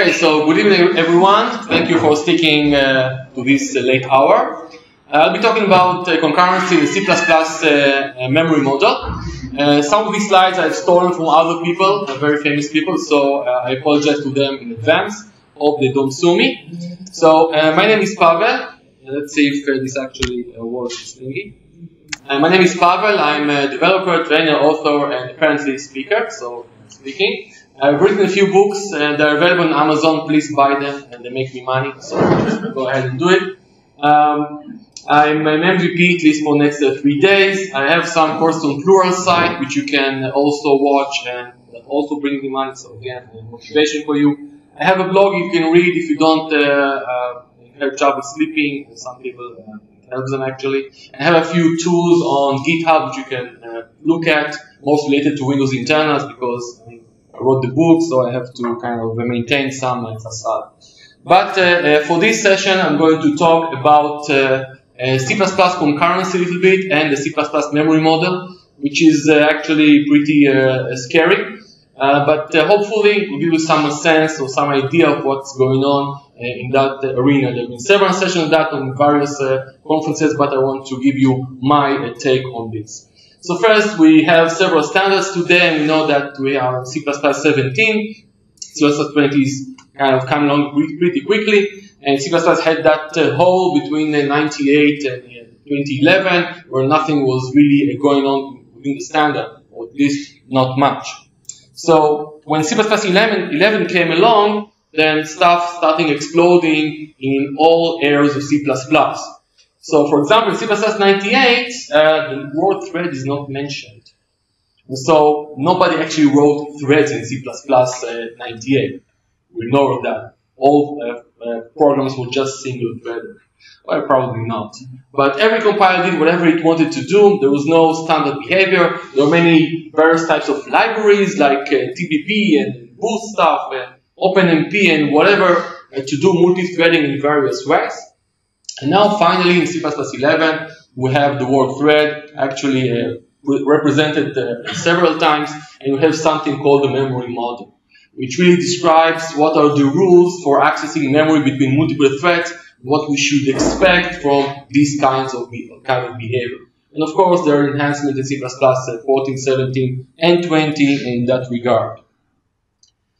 Okay, so good evening, everyone. Thank you for sticking uh, to this uh, late hour. Uh, I'll be talking about uh, concurrency in C++ uh, memory model. Uh, some of these slides I've stolen from other people, very famous people, so I apologize to them in advance. Hope they don't sue me. So my name is Pavel. let's see if this actually works. my name is Pavel. I'm a developer, trainer, author, and apparently speaker. So speaking. I've written a few books and they're available on Amazon. Please buy them and they make me money. So go ahead and do it. Um, I'm an MVP at least for next uh, three days. I have some courses on Pluralsight which you can also watch and also bring me money. So again, motivation for you. I have a blog you can read if you don't uh, uh, have trouble sleeping. Some people uh, helps them actually. I have a few tools on GitHub which you can uh, look at, most related to Windows internals because I mean, wrote the book, so I have to kind of maintain some facade. But uh, uh, for this session, I'm going to talk about uh, C++ concurrency a little bit and the C++ memory model, which is actually pretty scary. Uh, but uh, hopefully will give you some sense or some idea of what's going on uh, in that arena. There have been several sessions of that on various conferences, but I want to give you my take on this. So first, we have several standards today, and we know that we are C++ 17. C++ 20 is kind of coming along pretty quickly, and C++ had that uh, hole between uh, 98 and uh, 2011 where nothing was really uh, going on within the standard, or at least not much. So when C++ 11, 11 came along, then stuff started exploding in all areas of C++. So for example, in C++ 98, uh, the word thread is not mentioned. So nobody actually wrote threads in C++ uh, 98. We know that. All uh, uh, programs were just single threaded. Well, probably not. But every compiler did whatever it wanted to do. There was no standard behavior. There were many various types of libraries like uh, TBB and Boost stuff and OpenMP and whatever uh, to do multi-threading in various ways. And now finally in C++ 11, we have the word thread actually uh, represented uh, several times, and we have something called the memory model, which really describes what are the rules for accessing memory between multiple threads, what we should expect from these kinds of kind of behavior. And of course, there are enhancements in C++ 14, 17, and 20 in that regard.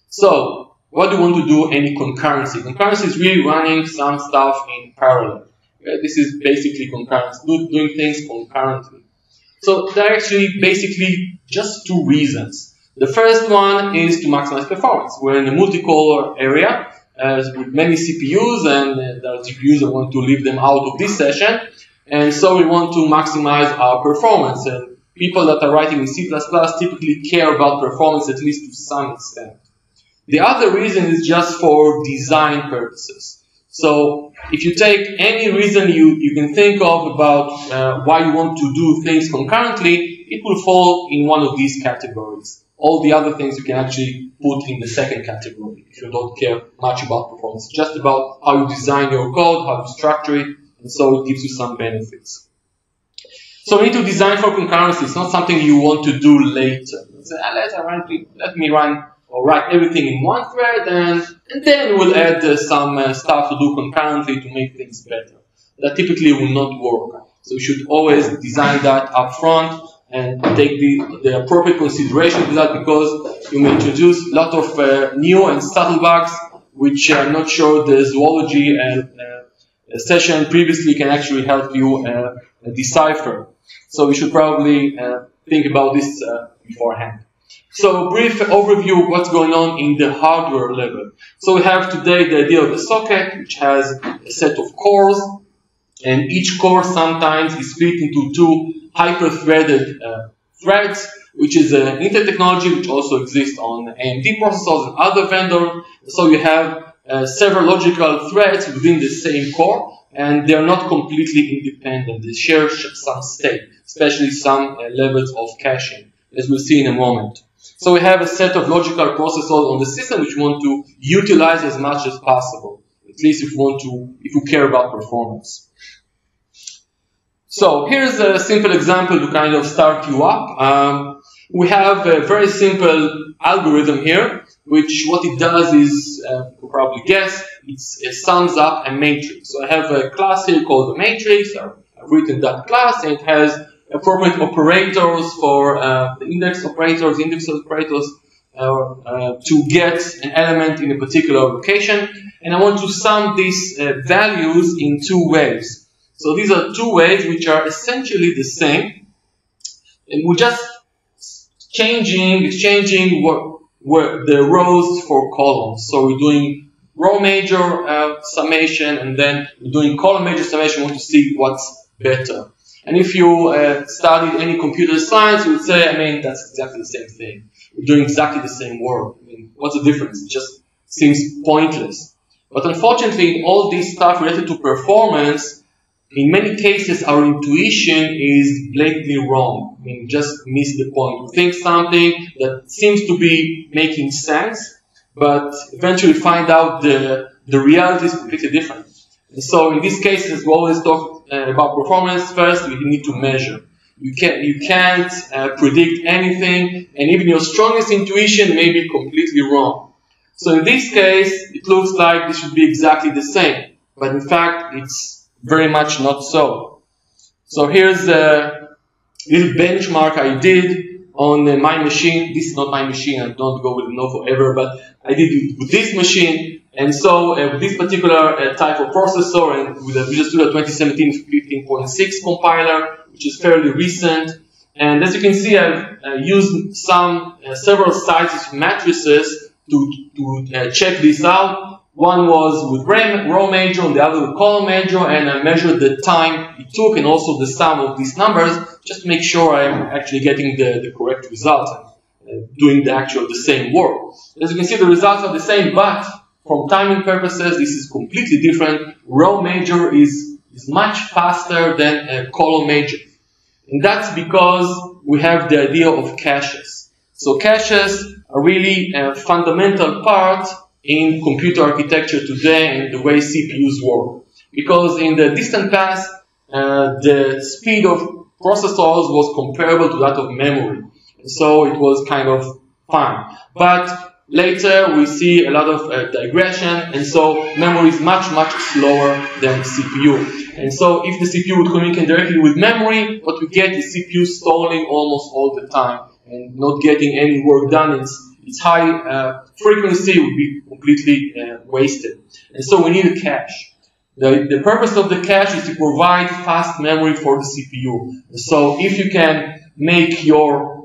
So, what do we want to do any concurrency? Concurrency is really running some stuff in parallel. This is basically concurrency, doing things concurrently. So there are actually basically just two reasons. The first one is to maximize performance. We're in a multicore area uh, with many CPUs and uh, are GPUs want to leave them out of this session. And so we want to maximize our performance. And people that are writing in C++ typically care about performance at least to some extent. The other reason is just for design purposes. So if you take any reason you, you can think of about uh, why you want to do things concurrently, it will fall in one of these categories. All the other things you can actually put in the second category if you don't care much about performance. Just about how you design your code, how you structure it, and so it gives you some benefits. So we need to design for concurrency. It's not something you want to do later. Say, ah, let me run or write everything in one thread and, and then we'll add uh, some uh, stuff to do concurrently to make things better. That typically will not work. So you should always design that up front and take the, the appropriate consideration to that because you may introduce a lot of uh, new and subtle bugs which I'm not sure the zoology and uh, session previously can actually help you uh, decipher. So you should probably uh, think about this beforehand. So a brief overview of what's going on in the hardware level. So we have today the idea of the socket, which has a set of cores, and each core sometimes is split into two hyper-threaded uh, threads, which is an Intel technology which also exists on AMD processors and other vendors. So you have uh, several logical threads within the same core, and they are not completely independent. They share some state, especially some uh, levels of caching, as we'll see in a moment. So we have a set of logical processors on the system which we want to utilize as much as possible, at least if we want to, if we care about performance. So here's a simple example to kind of start you up. Um, we have a very simple algorithm here which what it does is, uh, you probably guess, it sums up a matrix. So I have a class here called a matrix. I've written that class, and it has appropriate operators for uh, index operators, index operators, uh, uh, to get an element in a particular location. And I want to sum these uh, values in two ways. So these are two ways which are essentially the same. And we're just changing, exchanging what, the rows for columns. So we're doing row major uh, summation and then doing column major summation. We want to see what's better. And if you uh, studied any computer science, you would say, I mean, that's exactly the same thing. We're doing exactly the same work. I mean, what's the difference? It just seems pointless. But unfortunately, in all this stuff related to performance, in many cases, our intuition is blatantly wrong. I mean, just miss the point. We think something that seems to be making sense, but eventually find out the, the reality is completely different. So in these cases, we always talk uh, about performance first, we need to measure. You, can, you can't uh, predict anything, and even your strongest intuition may be completely wrong. So in this case, it looks like this should be exactly the same, but in fact, it's very much not so. So here's a little benchmark I did on uh, my machine. This is not my machine, I don't go with Lenovo forever, but I did it with this machine. And so uh, this particular uh, type of processor and with the Visual Studio 2017 15.6 compiler, which is fairly recent, and as you can see, I've uh, used some uh, several sizes matrices to, to uh, check this out. One was with row major, and the other with column major, and I measured the time it took and also the sum of these numbers just to make sure I'm actually getting the, the correct result and uh, doing the actual the same work. As you can see, the results are the same, but from timing purposes, this is completely different. Row major is, is much faster than a column major. And that's because we have the idea of caches. So caches are really a fundamental part in computer architecture today and the way CPUs work. Because in the distant past, uh, the speed of processors was comparable to that of memory. So it was kind of fine. But Later, we see a lot of uh, digression, and so memory is much, much slower than CPU. And so if the CPU would communicate directly with memory, what we get is CPU stalling almost all the time and not getting any work done. It's, its high uh, frequency would be completely uh, wasted. And so we need a cache. The, the purpose of the cache is to provide fast memory for the CPU. So if you can make your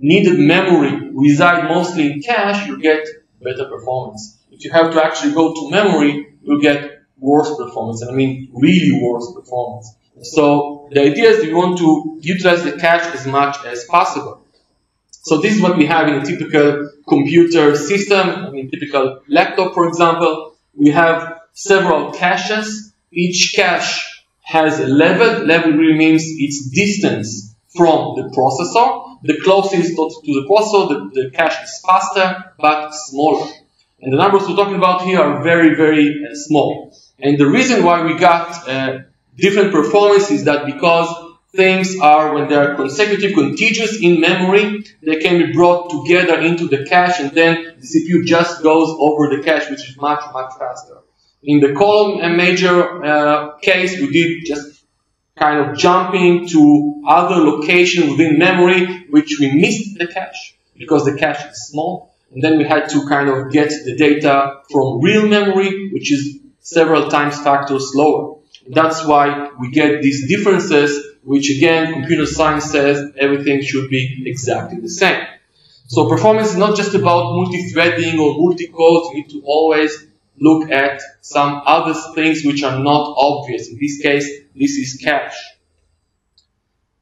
needed memory reside mostly in cache, you get better performance. If you have to actually go to memory, you'll get worse performance. And I mean really worse performance. So the idea is you want to utilize the cache as much as possible. So this is what we have in a typical computer system, I mean typical laptop for example. We have several caches. Each cache has a level. Level really means its distance from the processor. The closest to the processor, the, the cache is faster but smaller. And the numbers we're talking about here are very, very uh, small. And the reason why we got uh, different performance is that because things are, when they are consecutive, contiguous in memory, they can be brought together into the cache and then the CPU just goes over the cache, which is much, much faster. In the column major uh, case, we did just kind of jumping to other location within memory, which we missed the cache because the cache is small. And then we had to kind of get the data from real memory, which is several times factors slower. That's why we get these differences, which again, computer science says everything should be exactly the same. So performance is not just about multi-threading or multi-cores. You need to always look at some other things which are not obvious. In this case, this is cache.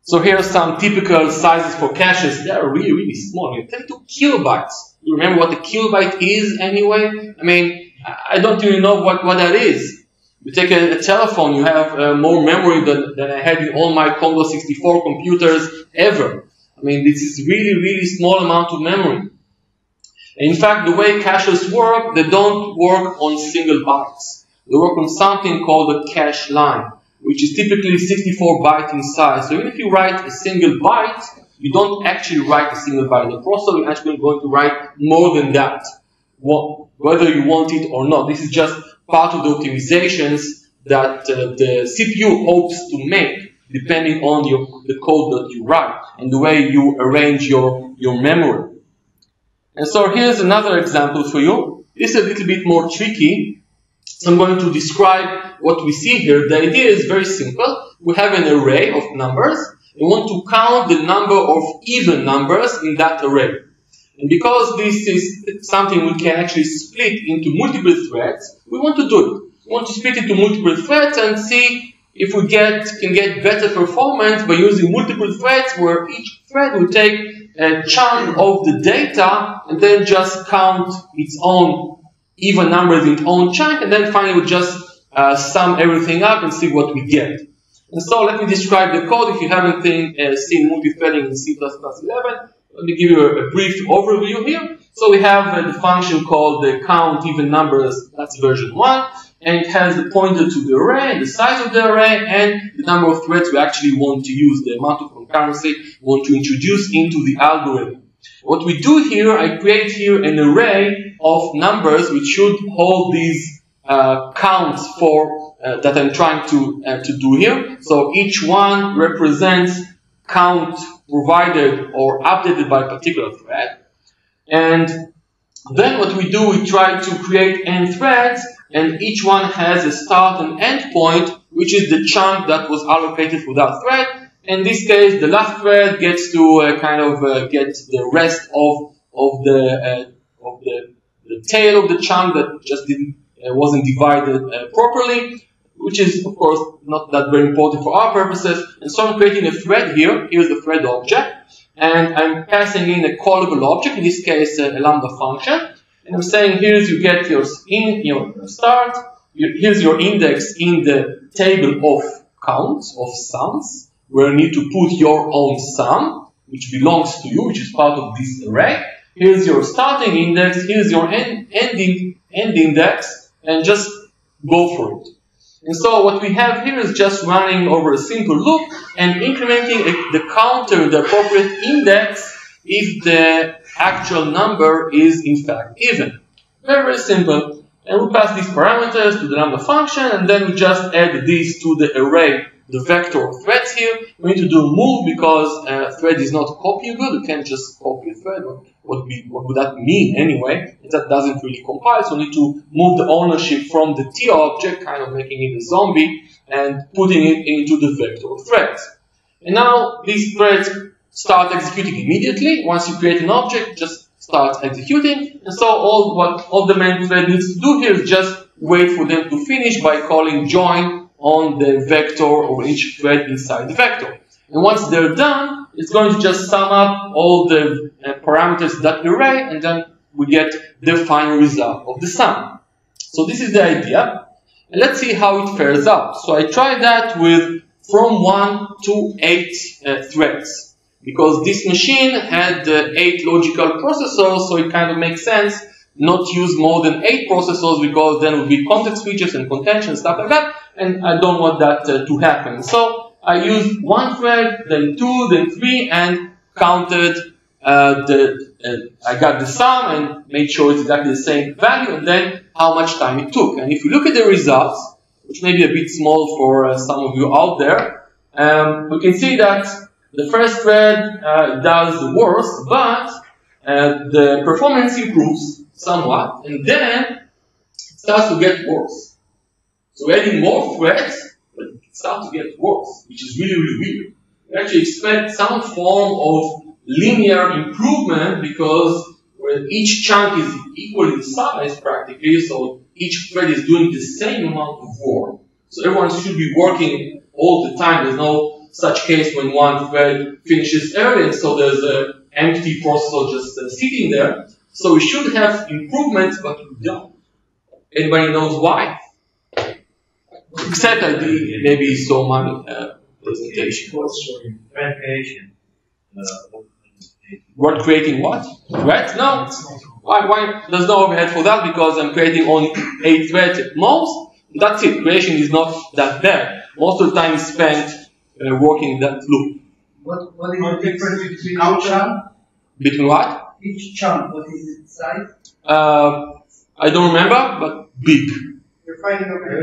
So here are some typical sizes for caches. They are really, really small. I mean, 32 kilobytes. You remember what a kilobyte is anyway? I mean, I don't even know what, what that is. You take a, a telephone, you have uh, more memory than, than I had in all my Commodore 64 computers ever. I mean, this is really, really small amount of memory. In fact, the way caches work, they don't work on single bytes. They work on something called a cache line, which is typically 64 byte in size. So even if you write a single byte, you don't actually write a single byte. The processor is actually going to write more than that. whether you want it or not. This is just part of the optimizations that uh, the CPU hopes to make depending on your, the code that you write and the way you arrange your, your memory. And so here's another example for you. This is a little bit more tricky. So I'm going to describe what we see here. The idea is very simple. We have an array of numbers. We want to count the number of even numbers in that array. And because this is something we can actually split into multiple threads, we want to do it. We want to split into multiple threads and see if we get can get better performance by using multiple threads where each thread will take a chunk of the data and then just count its own even numbers in own chunk and then finally we just uh, sum everything up and see what we get. And so let me describe the code if you haven't seen, uh, seen multi-threading in C++11, Let me give you a, a brief overview here. So we have uh, the function called the count even numbers, that's version 1 and it has the pointer to the array, the size of the array, and the number of threads we actually want to use, the amount of concurrency we want to introduce into the algorithm. What we do here, I create here an array of numbers which should hold these uh, counts for uh, that I'm trying to uh, to do here. So each one represents count provided or updated by a particular thread, and then what we do, we try to create n threads and each one has a start and end point, which is the chunk that was allocated for that thread. In this case, the last thread gets to uh, kind of uh, get the rest of of the uh, of the, the tail of the chunk that just didn't uh, wasn't divided uh, properly, which is of course not that very important for our purposes. And so I'm creating a thread here. Here's the thread object, and I'm passing in a callable object. In this case, a lambda function. And I'm saying here's you get your in your start, here's your index in the table of counts, of sums, where you need to put your own sum, which belongs to you, which is part of this array. Here's your starting index, here's your end, ending end index, and just go for it. And so what we have here is just running over a simple loop and incrementing the counter the appropriate index if the actual number is in fact even. Very, very simple. And we pass these parameters to the lambda function, and then we just add these to the array, the vector of threads here. We need to do move because uh, thread is not copyable. You can't just copy a thread. What, what, what would that mean anyway? That doesn't really compile, so we need to move the ownership from the T object, kind of making it a zombie, and putting it into the vector of threads. And now these threads start executing immediately. Once you create an object, just start executing. And so all what all the main thread needs to do here is just wait for them to finish by calling join on the vector or each thread inside the vector. And once they're done, it's going to just sum up all the uh, parameters that array, and then we get the final result of the sum. So this is the idea. And let's see how it fares out. So I tried that with from 1 to 8 uh, threads because this machine had uh, eight logical processors, so it kind of makes sense not use more than eight processors because then would be context switches and contention stuff like that, and I don't want that uh, to happen. So I used one thread, then two, then three, and counted uh, the. Uh, I got the sum and made sure it's exactly the same value, and then how much time it took. And if you look at the results, which may be a bit small for uh, some of you out there, um, we can see that the first thread uh, does the worst, but uh, the performance improves somewhat, and then it starts to get worse. So adding more threads, it starts to get worse, which is really, really weird. We actually expect some form of linear improvement because each chunk is equal in size practically, so each thread is doing the same amount of work. So everyone should be working all the time. There's no such case when one thread finishes early and so there's an empty processor just uh, sitting there. So we should have improvements, but we don't. Anybody knows why? Except I did maybe saw my uh, presentation. Uh, what creating what? Threads? No. Why, why? There's no overhead for that because I'm creating only eight threads at most. That's it. Creation is not that bad. Most of the time is spent uh, working that loop. What, what is the difference between each chunk? Between what? Each chunk, what is its size? Uh, I don't remember, but big. You're fighting over the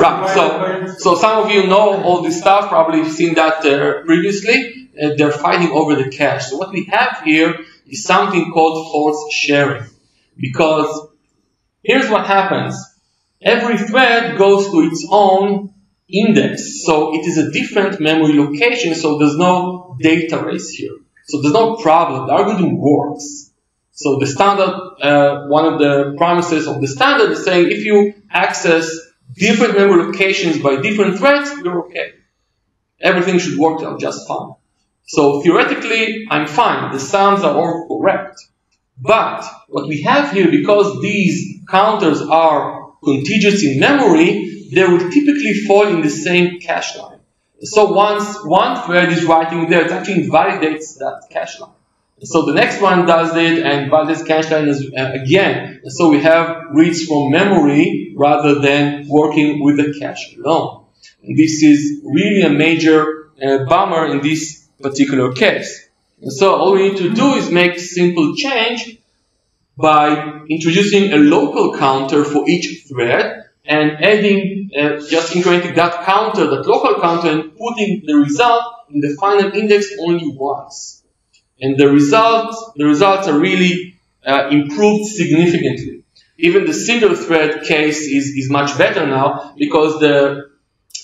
Right. So, so some of you know all this stuff. Probably seen that uh, previously. Uh, they're fighting over the cache. So what we have here is something called false sharing, because here's what happens. Every thread goes to its own index, so it is a different memory location. So there's no data race here. So there's no problem. The algorithm works. So the standard, uh, one of the promises of the standard is saying if you access different memory locations by different threads, you're okay. Everything should work out just fine. So theoretically, I'm fine. The sums are all correct. But what we have here, because these counters are contiguous in memory, they would typically fall in the same cache line. So once one thread is writing there, it actually invalidates that cache line. So the next one does it and line is, uh, again. So we have reads from memory rather than working with the cache alone. And this is really a major uh, bummer in this particular case. And so all we need to do is make simple change by introducing a local counter for each thread and adding, uh, just incrementing that counter, that local counter, and putting the result in the final index only once. And the results, the results are really uh, improved significantly. Even the single thread case is, is much better now because the,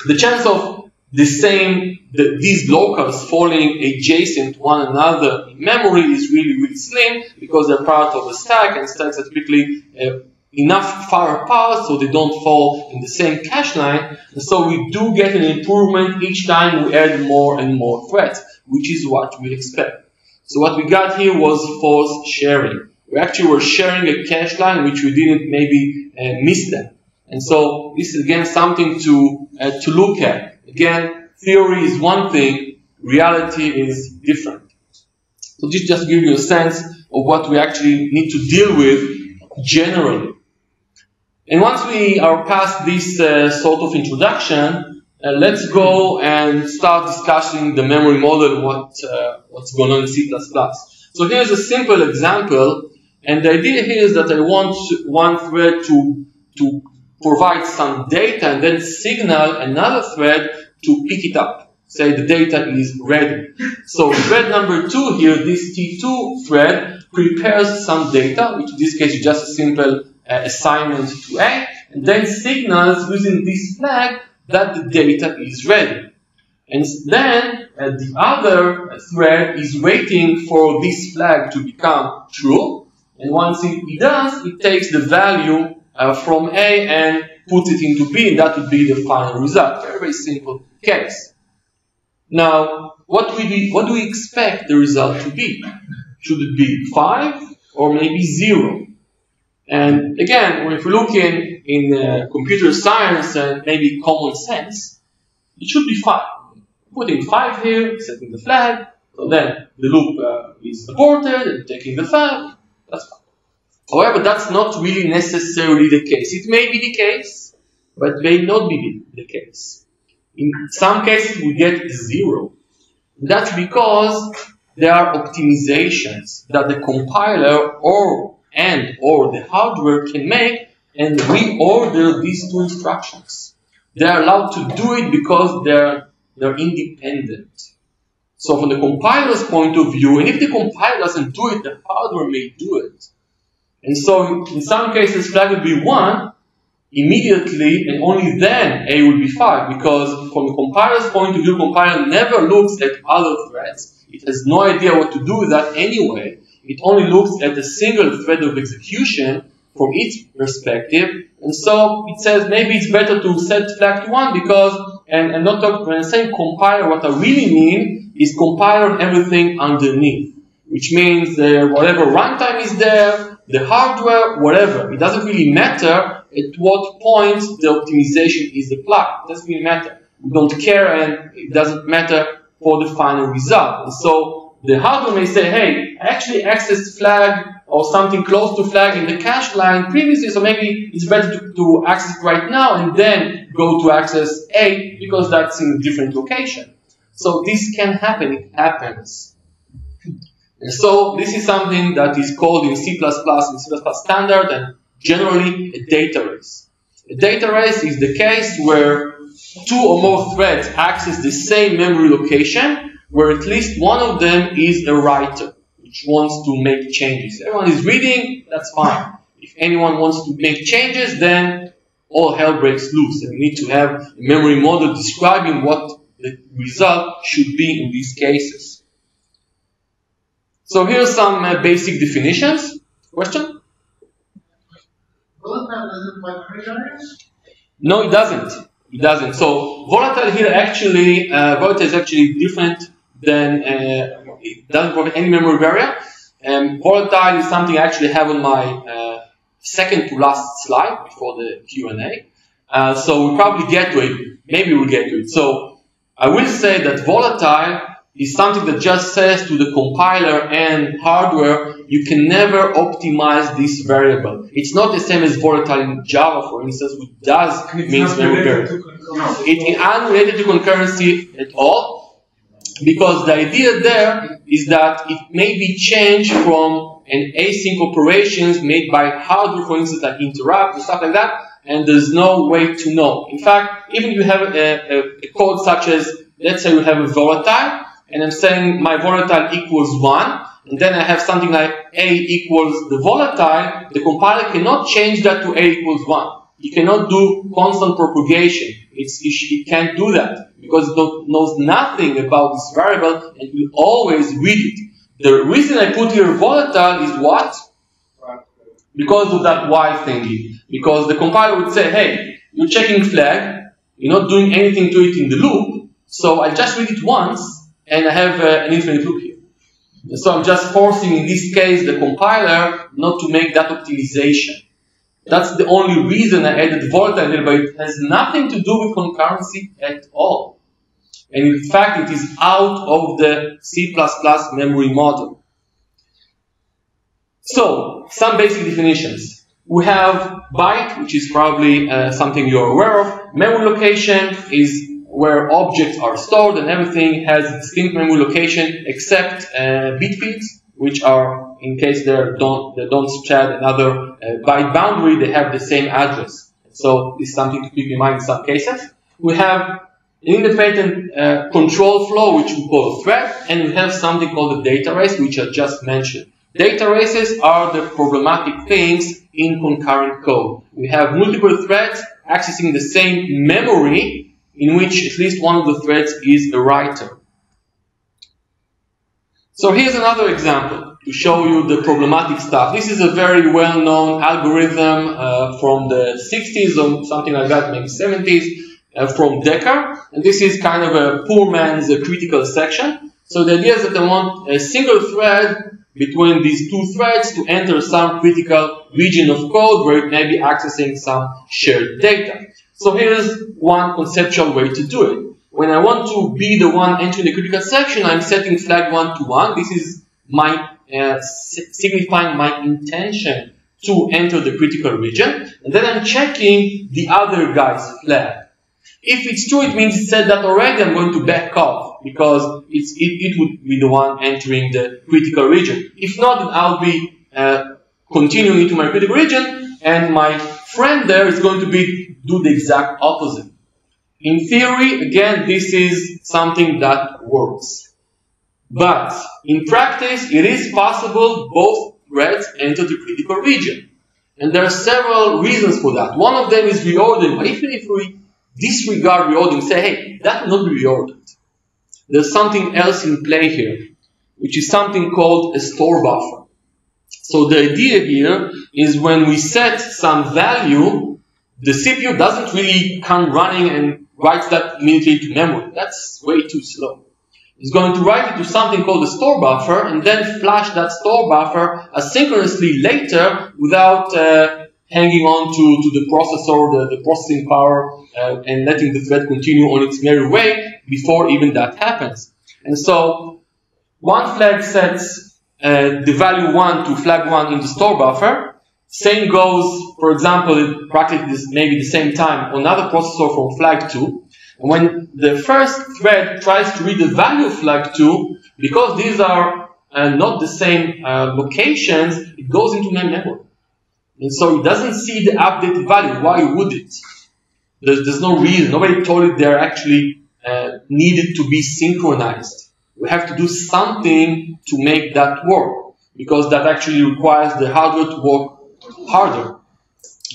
the chance of the same, the, these locals falling adjacent to one another in memory is really, really slim because they're part of a stack and stacks are typically uh, enough far apart so they don't fall in the same cache line. And so we do get an improvement each time we add more and more threads, which is what we expect. So what we got here was false sharing. We actually were sharing a cache line which we didn't maybe uh, miss that. And so this is again something to, uh, to look at. Again, theory is one thing, reality is different. So this just gives you a sense of what we actually need to deal with generally. And once we are past this uh, sort of introduction, uh, let's go and start discussing the memory model, what, uh, what's going on in C++. So here's a simple example, and the idea here is that I want one thread to, to provide some data and then signal another thread to pick it up. Say the data is ready. So thread number two here, this T2 thread prepares some data, which in this case is just a simple uh, assignment to A, and then signals using this flag that the data is ready. And then uh, the other thread is waiting for this flag to become true. And once it, does, it takes the value uh, from A and puts it into B, and that would be the final result. Very, very simple case. Now, what, we, what do we expect the result to be? Should it be 5 or maybe 0? And again, if we look in, in uh, computer science and maybe common sense, it should be 5. Putting 5 here, setting the flag, so then the loop uh, is aborted and taking the flag, that's fine. However, that's not really necessarily the case. It may be the case, but may not be the case. In some cases, we get zero. That's because there are optimizations that the compiler or and or the hardware can make and reorder these two instructions. They are allowed to do it because they're, they're independent. So from the compiler's point of view, and if the compiler doesn't do it, the hardware may do it. And so in some cases, flag will be 1 immediately, and only then A will be 5, because from the compiler's point of view, compiler never looks at other threads. It has no idea what to do with that anyway. It only looks at a single thread of execution from its perspective, and so it says maybe it's better to set flag to 1 because, and, and not talk, when I say compiler, what I really mean is compiler on everything underneath, which means uh, whatever runtime is there, the hardware, whatever. It doesn't really matter at what point the optimization is applied. It doesn't really matter. We don't care and it doesn't matter for the final result. And so the hardware may say, hey, actually accessed flag or something close to flag in the cache line previously, so maybe it's better to, to access it right now and then go to access A because that's in a different location. So this can happen, it happens. So this is something that is called in C++ and C++ standard and generally a data race. A data race is the case where two or more threads access the same memory location where at least one of them is a writer which wants to make changes. Everyone is reading, that's fine. If anyone wants to make changes, then all hell breaks loose and we need to have a memory model describing what the result should be in these cases. So here are some uh, basic definitions. Question? No, it doesn't. It doesn't. So volatile here actually, uh, volatile is actually different than, uh, it doesn't provide any memory barrier. Um, volatile is something I actually have on my uh, second to last slide before the Q&A. Uh, so we'll probably get to it. Maybe we'll get to it. So I will say that volatile is something that just says to the compiler and hardware, you can never optimize this variable. It's not the same as volatile in Java, for instance, which does means memory. It is unrelated to concurrency at all, because the idea there is that it may be changed from an async operations made by hardware, for instance, like interrupt and stuff like that, and there's no way to know. In fact, even you have a, a, a code such as, let's say we have a volatile, and I'm saying my volatile equals 1, and then I have something like a equals the volatile, the compiler cannot change that to a equals 1. It cannot do constant propagation. It's, it can't do that because it knows nothing about this variable and will always read it. The reason I put here volatile is what? Because of that why thingy. Because the compiler would say, hey, you're checking flag, you're not doing anything to it in the loop, so I just read it once, and I have uh, an infinite loop here. So I'm just forcing, in this case, the compiler not to make that optimization. That's the only reason I added volatile here, but it has nothing to do with concurrency at all. And in fact, it is out of the C++ memory model. So, some basic definitions. We have byte, which is probably uh, something you're aware of. Memory location is where objects are stored and everything has distinct memory location except uh, bit fields, which are, in case they don't, they don't share another uh, byte boundary, they have the same address. So it's something to keep in mind in some cases. We have an independent uh, control flow, which we call a thread, and we have something called a data race, which I just mentioned. Data races are the problematic things in concurrent code. We have multiple threads accessing the same memory in which at least one of the threads is a writer. So here's another example to show you the problematic stuff. This is a very well-known algorithm uh, from the 60s or something like that, maybe 70s, uh, from Dekker. And this is kind of a poor man's uh, critical section. So the idea is that I want a single thread between these two threads to enter some critical region of code where it may be accessing some shared data. So here's one conceptual way to do it. When I want to be the one entering the critical section, I'm setting flag 1 to 1. This is my uh, signifying my intention to enter the critical region. And then I'm checking the other guy's flag. If it's true, it means it said that already, I'm going to back off because it's, it, it would be the one entering the critical region. If not, then I'll be uh, continuing into my critical region and my friend there is going to be do the exact opposite. In theory, again, this is something that works. But in practice, it is possible both threads enter the critical region. And there are several reasons for that. One of them is reordering. But even if we disregard reordering, say, hey, that will not be reordered. There's something else in play here, which is something called a store buffer. So the idea here is when we set some value, the CPU doesn't really come running and writes that immediately to memory. That's way too slow. It's going to write it to something called a store buffer and then flush that store buffer asynchronously later without uh, hanging on to, to the processor, the, the processing power, uh, and letting the thread continue on its merry way before even that happens. And so one flag sets uh, the value 1 to flag 1 in the store buffer. Same goes, for example, practically maybe the same time, on another processor from flag 2. When the first thread tries to read the value flag 2, because these are and not the same uh, locations, it goes into main memory. And so it doesn't see the updated value. Why would it? There's, there's no reason. Nobody told it they're actually uh, needed to be synchronized. We have to do something to make that work because that actually requires the hardware to work harder.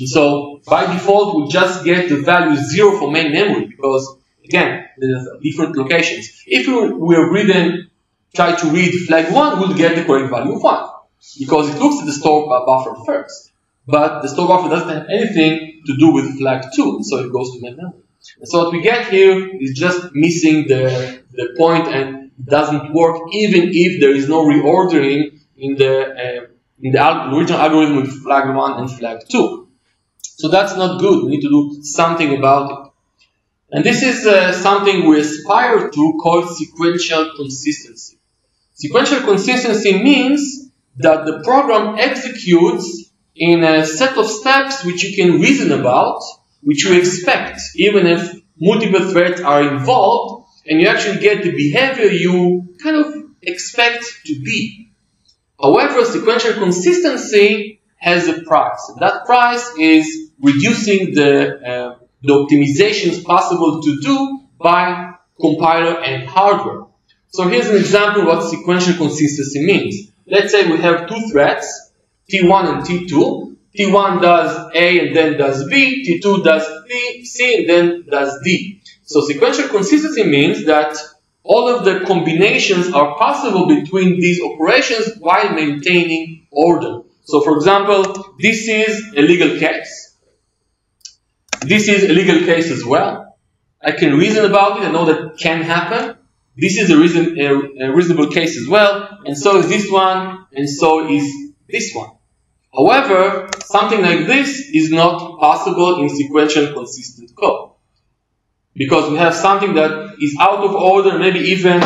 So by default, we just get the value zero for main memory because again, there's different locations. If we were reading, try to read flag one, we'll get the correct value of one because it looks at the store buffer first. But the store buffer doesn't have anything to do with flag 2, so it goes to main memory. And so what we get here is just missing the, the point and doesn't work even if there is no reordering in the, uh, in the original algorithm with flag 1 and flag 2. So that's not good. We need to do something about it. And this is uh, something we aspire to called sequential consistency. Sequential consistency means that the program executes in a set of steps which you can reason about, which you expect, even if multiple threads are involved, and you actually get the behavior you kind of expect to be. However, sequential consistency has a price. That price is reducing the, uh, the optimizations possible to do by compiler and hardware. So here's an example what sequential consistency means. Let's say we have two threads, T1 and T2. T1 does A and then does B, T2 does B, C and then does D. So sequential consistency means that all of the combinations are possible between these operations while maintaining order. So for example, this is a legal case. This is a legal case as well. I can reason about it, I know that can happen. This is a, reason, a, a reasonable case as well, and so is this one, and so is this one. However, something like this is not possible in sequential consistent code. Because we have something that is out of order, maybe even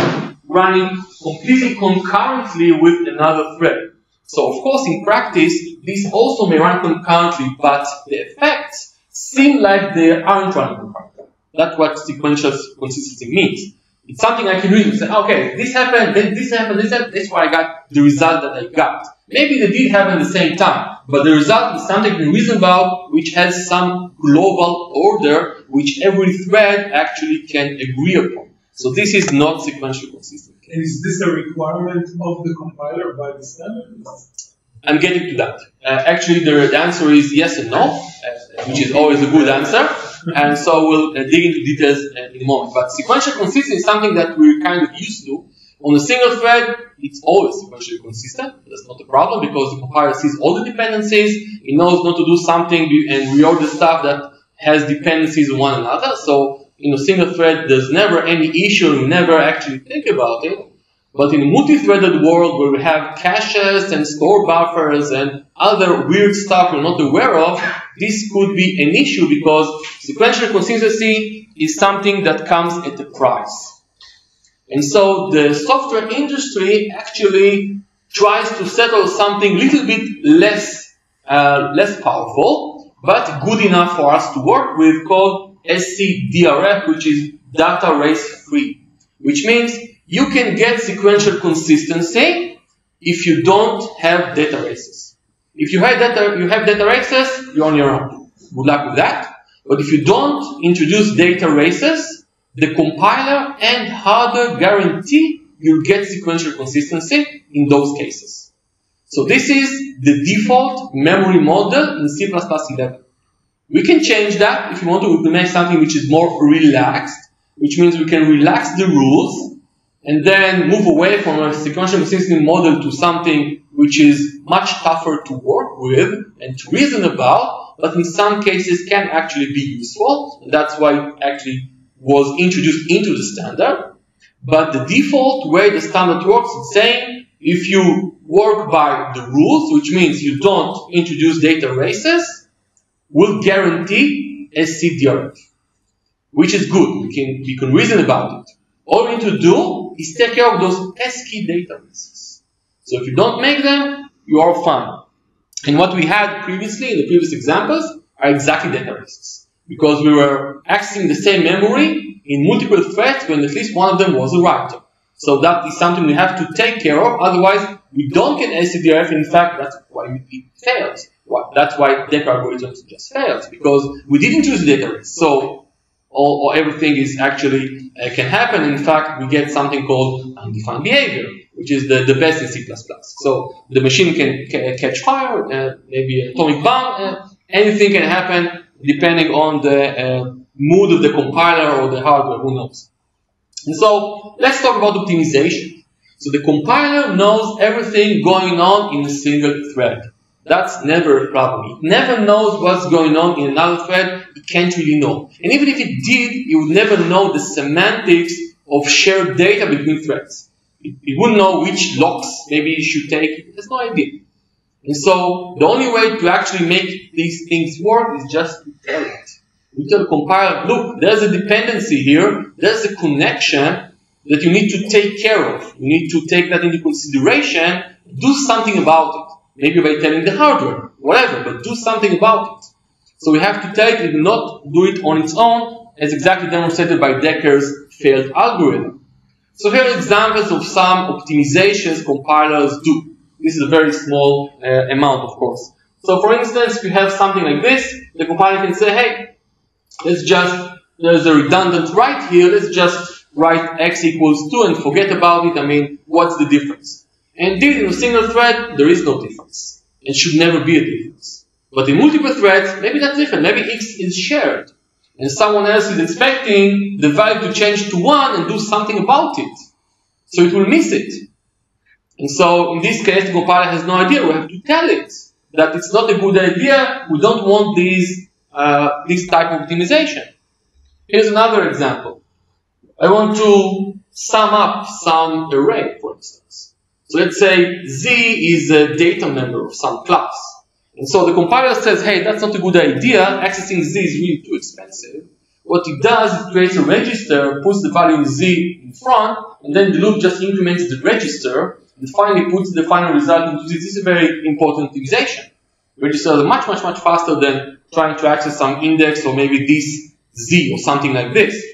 running completely concurrently with another thread. So of course in practice, this also may run concurrently, but the effects seem like they aren't running concurrently. That's what sequential consistency means. It's something I can read and say, ah, okay, this happened, then this happened, this happened, that's why I got the result that I got. Maybe they did happen at the same time, but the result is something we reason about which has some global order which every thread actually can agree upon. So this is not sequential consistency. And is this a requirement of the compiler by the standard? I'm getting to that. Uh, actually, the answer is yes and no, uh, which is always a good answer. And so we'll uh, dig into details uh, in a moment. But sequential consistency is something that we're kind of used to. On a single thread, it's always sequentially consistent. That's not a problem because the compiler sees all the dependencies. It knows not to do something and reorder stuff that has dependencies on one another. So in a single thread, there's never any issue. We never actually think about it. But in a multi-threaded world where we have caches and store buffers and other weird stuff we're not aware of, this could be an issue because sequential consistency is something that comes at a price. And so the software industry actually tries to settle something a little bit less, uh, less powerful, but good enough for us to work with called SCDRF, which is data race free, which means you can get sequential consistency if you don't have data races. If you have data, you have data races, you're on your own. Good luck with that. But if you don't introduce data races, the compiler and hardware guarantee you'll get sequential consistency in those cases. So this is the default memory model in C++11. We can change that if you want to implement something which is more relaxed, which means we can relax the rules and then move away from a sequential consistency model to something which is much tougher to work with and to reason about, but in some cases can actually be useful. That's why it actually was introduced into the standard. But the default way the standard works is saying if you work by the rules, which means you don't introduce data races, will guarantee SCDRF, which is good. We can, we can reason about it. All we need to do is take care of those pesky data races. So if you don't make them, you are fine. And what we had previously in the previous examples are exactly data races. Because we were accessing the same memory in multiple threads when at least one of them was a writer. So that is something we have to take care of. Otherwise, we don't get SCDF. In fact, that's why it fails. That's why Dekker algorithms just fails because we didn't use data race. So all, or everything is actually uh, can happen. In fact, we get something called undefined behavior, which is the, the best in C++. So the machine can, can catch fire, uh, maybe an atomic bomb, uh, anything can happen depending on the uh, mood of the compiler or the hardware, who knows. And so let's talk about optimization. So the compiler knows everything going on in a single thread. That's never a problem. It never knows what's going on in another thread. It can't really know. And even if it did, it would never know the semantics of shared data between threads. It, it wouldn't know which locks maybe it should take. It has no idea. And so the only way to actually make these things work is just to tell it. You tell the compiler, look, there's a dependency here, there's a connection that you need to take care of. You need to take that into consideration, do something about it. Maybe by telling the hardware, whatever, but do something about it. So we have to take it, not do it on its own, as exactly demonstrated by Dekker's failed algorithm. So here are examples of some optimizations compilers do. This is a very small uh, amount, of course. So for instance, we have something like this, the compiler can say, hey, let's just, there's a redundant write here, let's just write x equals 2 and forget about it. I mean, what's the difference? And indeed, in a single thread, there is no difference. It should never be a difference. But in multiple threads, maybe that's different. Maybe x is shared. And someone else is expecting the value to change to 1 and do something about it. So it will miss it. And so in this case, the compiler has no idea. We have to tell it that it's not a good idea. We don't want these, uh, this type of optimization. Here's another example. I want to sum up some array, for instance. So let's say Z is a data member of some class. And so the compiler says, hey, that's not a good idea. Accessing Z is really too expensive. What it does, it creates a register, puts the value Z in front, and then the loop just increments the register, and finally puts the final result into Z. This is a very important optimization. Registers are much, much, much faster than trying to access some index or maybe this Z or something like this.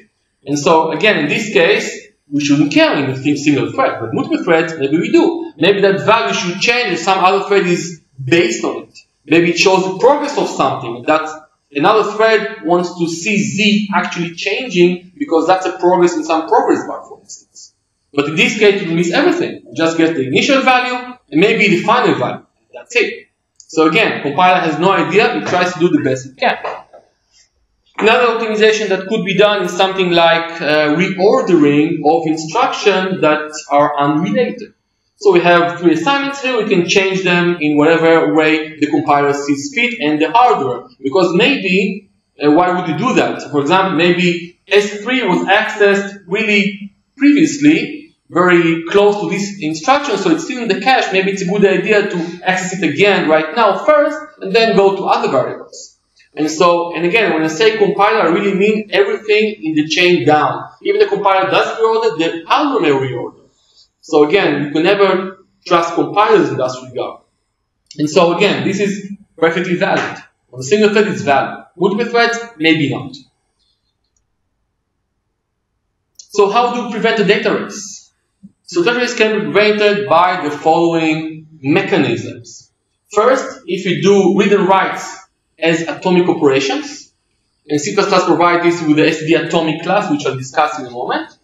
And so again, in this case, we shouldn't care in a single thread. But multiple threads, maybe we do. Maybe that value should change if some other thread is based on it. Maybe it shows the progress of something that another thread wants to see Z actually changing because that's a progress in some progress bar, for instance. But in this case, we miss everything. Just get the initial value and maybe the final value. That's it. So again, compiler has no idea. It tries to do the best it can. Another optimization that could be done is something like uh, reordering of instructions that are unrelated. So we have three assignments here, we can change them in whatever way the compiler sees fit and the hardware. Because maybe, uh, why would you do that? So for example, maybe S3 was accessed really previously, very close to this instruction, so it's still in the cache. Maybe it's a good idea to access it again right now first, and then go to other variables. And so, and again, when I say compiler, I really mean everything in the chain down. Even the compiler does reorder, the algorithm may reorder. So again, you can never trust compilers in that regard. And so again, this is perfectly valid. On a single thread, it's valid. Multiple threads, maybe not. So how do we prevent a data race? So data race can be prevented by the following mechanisms. First, if you do read and writes as atomic operations. And C++ provides this with the STD atomic class, which I'll discuss in a moment.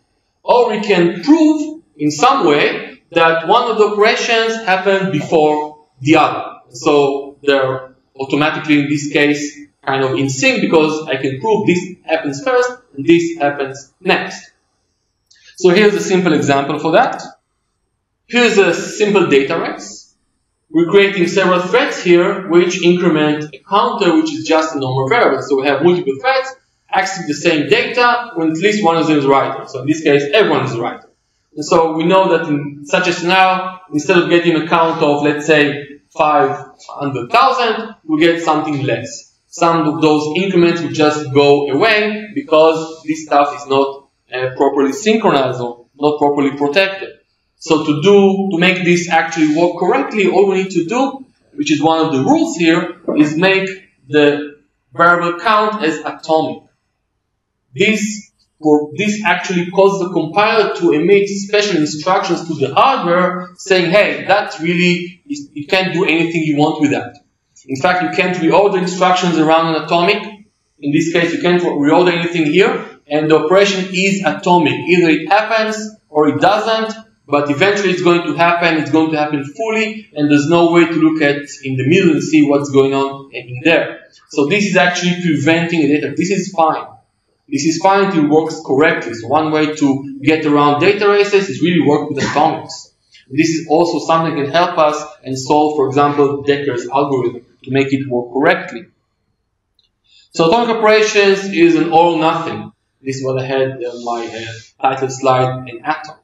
Or we can prove in some way that one of the operations happened before the other. So they're automatically, in this case, kind of in sync because I can prove this happens first and this happens next. So here's a simple example for that. Here's a simple data race we're creating several threads here which increment a counter which is just a normal variable. So we have multiple threads accessing the same data when at least one of them is writer. So in this case, everyone is a writer. And so we know that in such a scenario, instead of getting a count of, let's say, 500,000, we get something less. Some of those increments will just go away because this stuff is not uh, properly synchronized or not properly protected. So to do, to make this actually work correctly, all we need to do, which is one of the rules here, is make the variable count as atomic. This this actually causes the compiler to emit special instructions to the hardware saying, hey, that really, is, you can't do anything you want with that. In fact, you can't reorder instructions around an atomic. In this case, you can't reorder anything here, and the operation is atomic. Either it happens or it doesn't, but eventually it's going to happen, it's going to happen fully, and there's no way to look at in the middle and see what's going on in there. So this is actually preventing data. This is fine. This is fine it works correctly. So one way to get around data races is really work with atomics. This is also something that can help us and solve, for example, Dekker's algorithm to make it work correctly. So atomic operations is an all nothing. This is what I had on my uh, title slide in atom.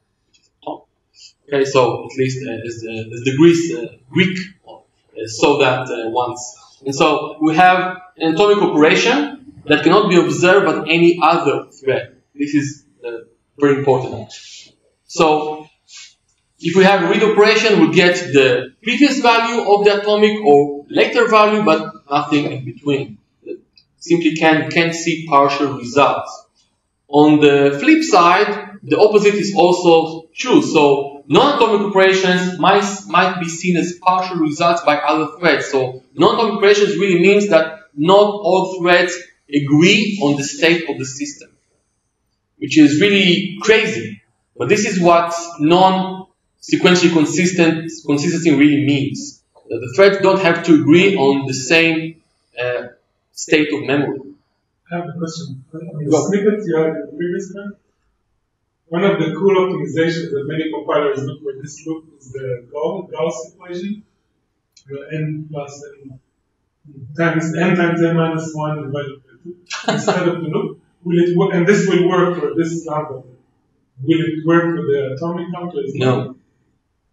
Okay, so at least uh, as the Greece, uh, Greek uh, saw that uh, once. And so we have an atomic operation that cannot be observed by any other thread. This is uh, very important. So if we have read operation, we get the previous value of the atomic or later value, but nothing in between. Simply can, can't see partial results. On the flip side, the opposite is also true. So non-atomic operations might, might be seen as partial results by other threads. So non-atomic operations really means that not all threads agree on the state of the system, which is really crazy. But this is what non-sequentially consistent consistency really means. That the threads don't have to agree on the same uh, state of memory. I have a question. On the snippet you had in the previous time, one of the cool optimizations that many compilers look for this loop is the Gauss equation. Uh, n plus n times n times n minus 1 divided by 2 instead of the loop. Will it work? And this will work for this example. Will it work for the atomic counter? No.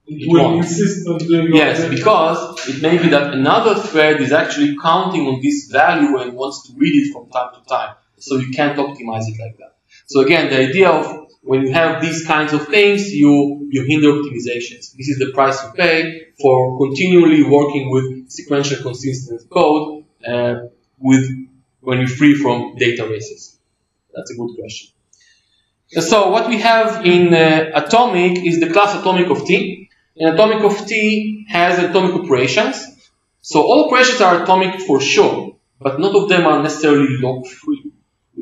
It, It will won't. insist on doing Yes, because it may be that another thread is actually counting on this value and wants to read it from time to time. So you can't optimize it like that. So again, the idea of when you have these kinds of things, you, you hinder optimizations. This is the price you pay for continually working with sequential consistent code uh, with when you're free from data races. That's a good question. So what we have in uh, atomic is the class atomic of T. An atomic of T has atomic operations. So all operations are atomic for sure, but none of them are necessarily lock-free,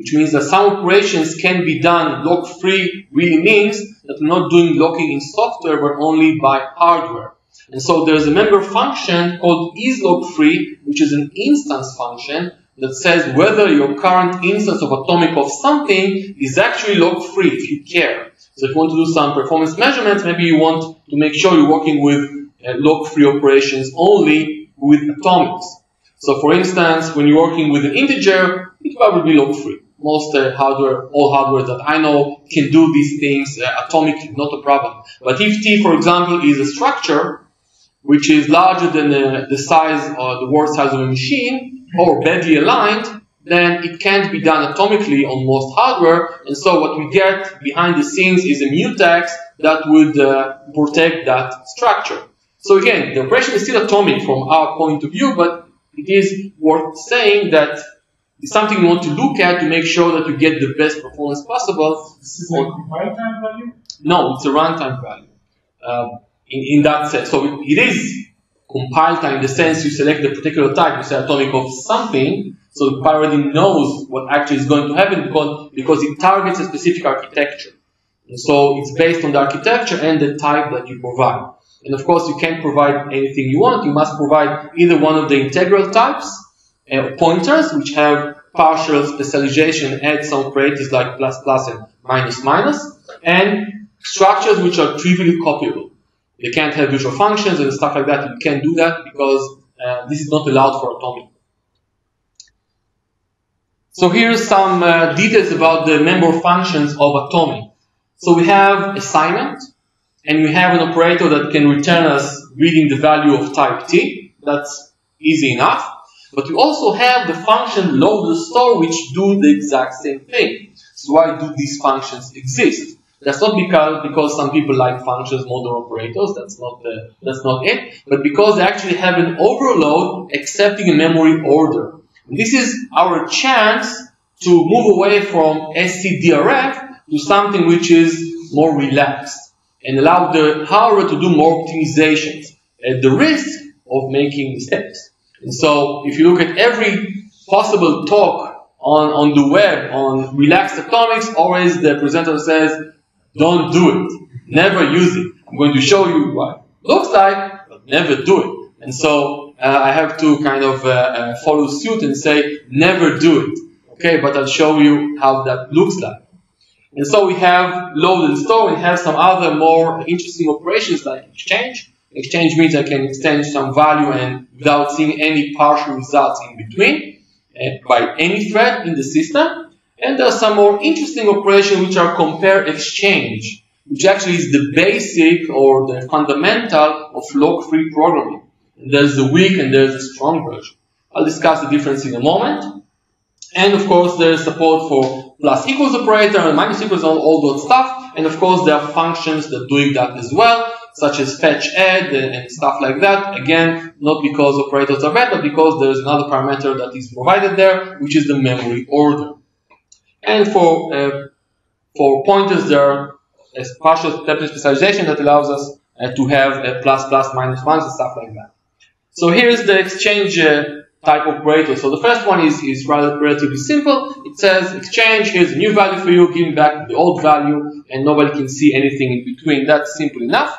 which means that some operations can be done lock-free really means that we're not doing locking in software, but only by hardware. And so there's a member function called isLock-free, which is an instance function that says whether your current instance of atomic of something is actually lock-free if you care. So if you want to do some performance measurements, maybe you want to make sure you're working with uh, lock-free operations only with atomics. So for instance, when you're working with an integer, it probably be lock-free. Most uh, hardware, all hardware that I know can do these things uh, atomically, not a problem. But if T, for example, is a structure which is larger than uh, the size or the word size of a machine, or badly aligned, then it can't be done atomically on most hardware. And so what we get behind the scenes is a mutex that would uh, protect that structure. So again, the operation is still atomic from our point of view, but it is worth saying that it's something you want to look at to make sure that you get the best performance possible. This is a compile time value. No, it's a runtime value um, in, in that sense. So it, it is compile time in the sense you select the particular type, you say atomic of something, so the compiler already knows what actually is going to happen because, because it targets a specific architecture. And so it's based on the architecture and the type that you provide. And of course, you can't provide anything you want. You must provide either one of the integral types, uh, pointers, which have partial specialization, add some operators like plus plus and minus minus, and structures which are trivially copyable. They can't have virtual functions and stuff like that. You can't do that because uh, this is not allowed for atomic. So here's some uh, details about the member functions of atomic. So we have assignment, and we have an operator that can return us reading the value of type t. That's easy enough. But you also have the function load the store which do the exact same thing. So why do these functions exist? That's not because because some people like functions more than operators. That's not the, that's not it. But because they actually have an overload accepting a memory order. And this is our chance to move away from SCDRF to something which is more relaxed and allow the hardware to do more optimizations at the risk of making mistakes. And so if you look at every possible talk on, on the web on relaxed atomics, always the presenter says, don't do it. Never use it. I'm going to show you what it looks like, but never do it. And so uh, I have to kind of uh, uh, follow suit and say, never do it. Okay, but I'll show you how that looks like. And so we have load and store and have some other more interesting operations like exchange. Exchange means I can exchange some value and without seeing any partial results in between uh, by any thread in the system. And there are some more interesting operations which are compare exchange, which actually is the basic or the fundamental of lock-free programming. And there's the weak and there's the strong version. I'll discuss the difference in a moment. And of course, there's support for plus equals operator and minus equals, all, all that stuff. And of course, there are functions that doing that as well, such as fetch add and, stuff like that. Again, not because operators are bad, but because there's another parameter that is provided there, which is the memory order. And for uh, for pointers, there are a partial step specialization that allows us uh, to have a plus plus minus ones and stuff like that. So here's the exchange uh, type operator. So the first one is, is rather relatively simple. It says exchange, here's a new value for you, giving back the old value, and nobody can see anything in between. That's simple enough.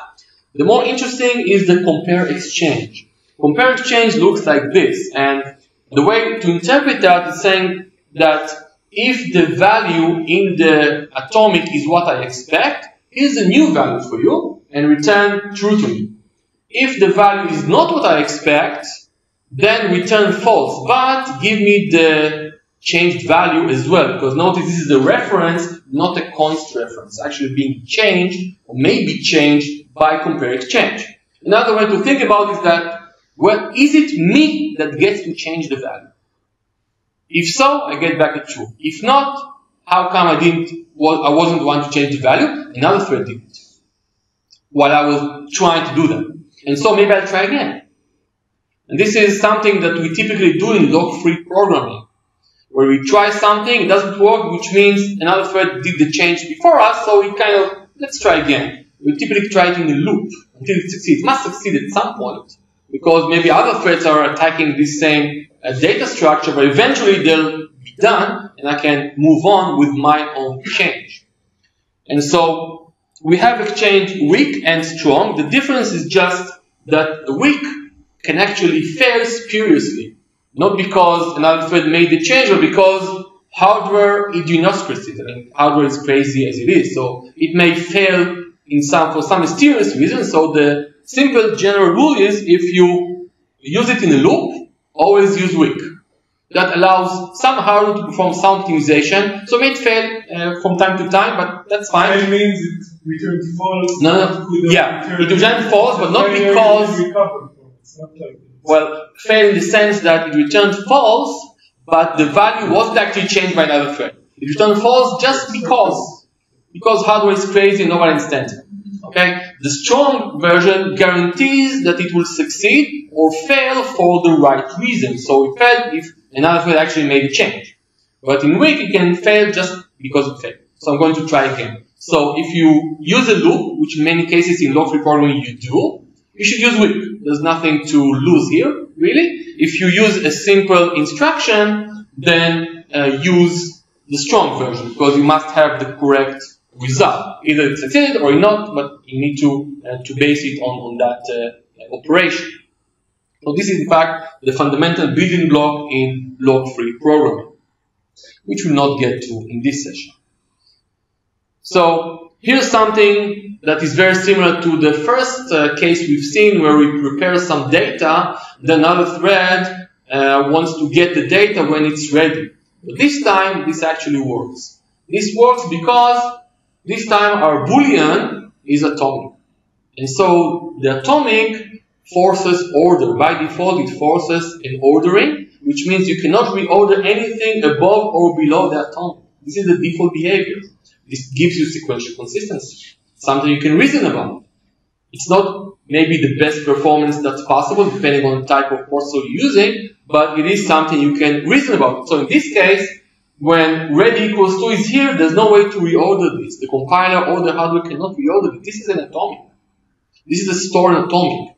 The more interesting is the compare exchange. Compare exchange looks like this, and the way to interpret that is saying that if the value in the atomic is what I expect, here's a new value for you, and return true to me. If the value is not what I expect, then return false, but give me the changed value as well, because notice this is a reference, not a const reference, actually being changed or may be changed by compare exchange. Another way to think about is that, well, is it me that gets to change the value? If so, I get back a true. If not, how come I didn't, I wasn't the one to change the value? Another thread did it. While I was trying to do that. And so maybe I'll try again. And this is something that we typically do in lock-free programming, where we try something, it doesn't work, which means another thread did the change before us, so we kind of, let's try again. We typically try it in a loop until it succeeds. It must succeed at some point, because maybe other threads are attacking this same uh, data structure, but eventually they'll be done, and I can move on with my own change. And so we have exchange weak and strong. The difference is just that the weak can actually fail spuriously, not because another thread made the change, but because hardware idiosyncrasies. I mean, hardware is crazy as it is, so it may fail in some for some mysterious reason. So the simple general rule is if you use it in a loop, always use weak. That allows some hardware to perform some optimization. So it may fail uh, from time to time, but that's fine. It means it returns false. No, no, yeah, it returns false, but not because well, fail in the sense that it returned false, but the value wasn't actually changed by another thread. It returned false just because, because hardware is crazy and understands it. Okay? The strong version guarantees that it will succeed or fail for the right reason. So it failed if another thread actually made a change. But in weak, it can fail just because it failed. So I'm going to try again. So if you use a loop, which in many cases in lock-free programming you do, you should use weak. There's nothing to lose here, really. If you use a simple instruction, then uh, use the strong version because you must have the correct result. Either it succeeded or not, but you need to, uh, to base it on, on that uh, operation. So this is in fact the fundamental building block in lock-free programming, which we'll not get to in this session. So here's something that is very similar to the first uh, case we've seen where we prepare some data, then another thread uh, wants to get the data when it's ready. But this time, this actually works. This works because this time our boolean is atomic. And so the atomic forces order. By default, it forces an ordering, which means you cannot reorder anything above or below the atomic. This is the default behavior. This gives you sequential consistency, something you can reason about. It's not maybe the best performance that's possible, depending on the type of processor you're using, but it is something you can reason about. So in this case, when ready equals 2 is here, there's no way to reorder this. The compiler or the hardware cannot reorder it. This is an atomic. This is a stored atomic.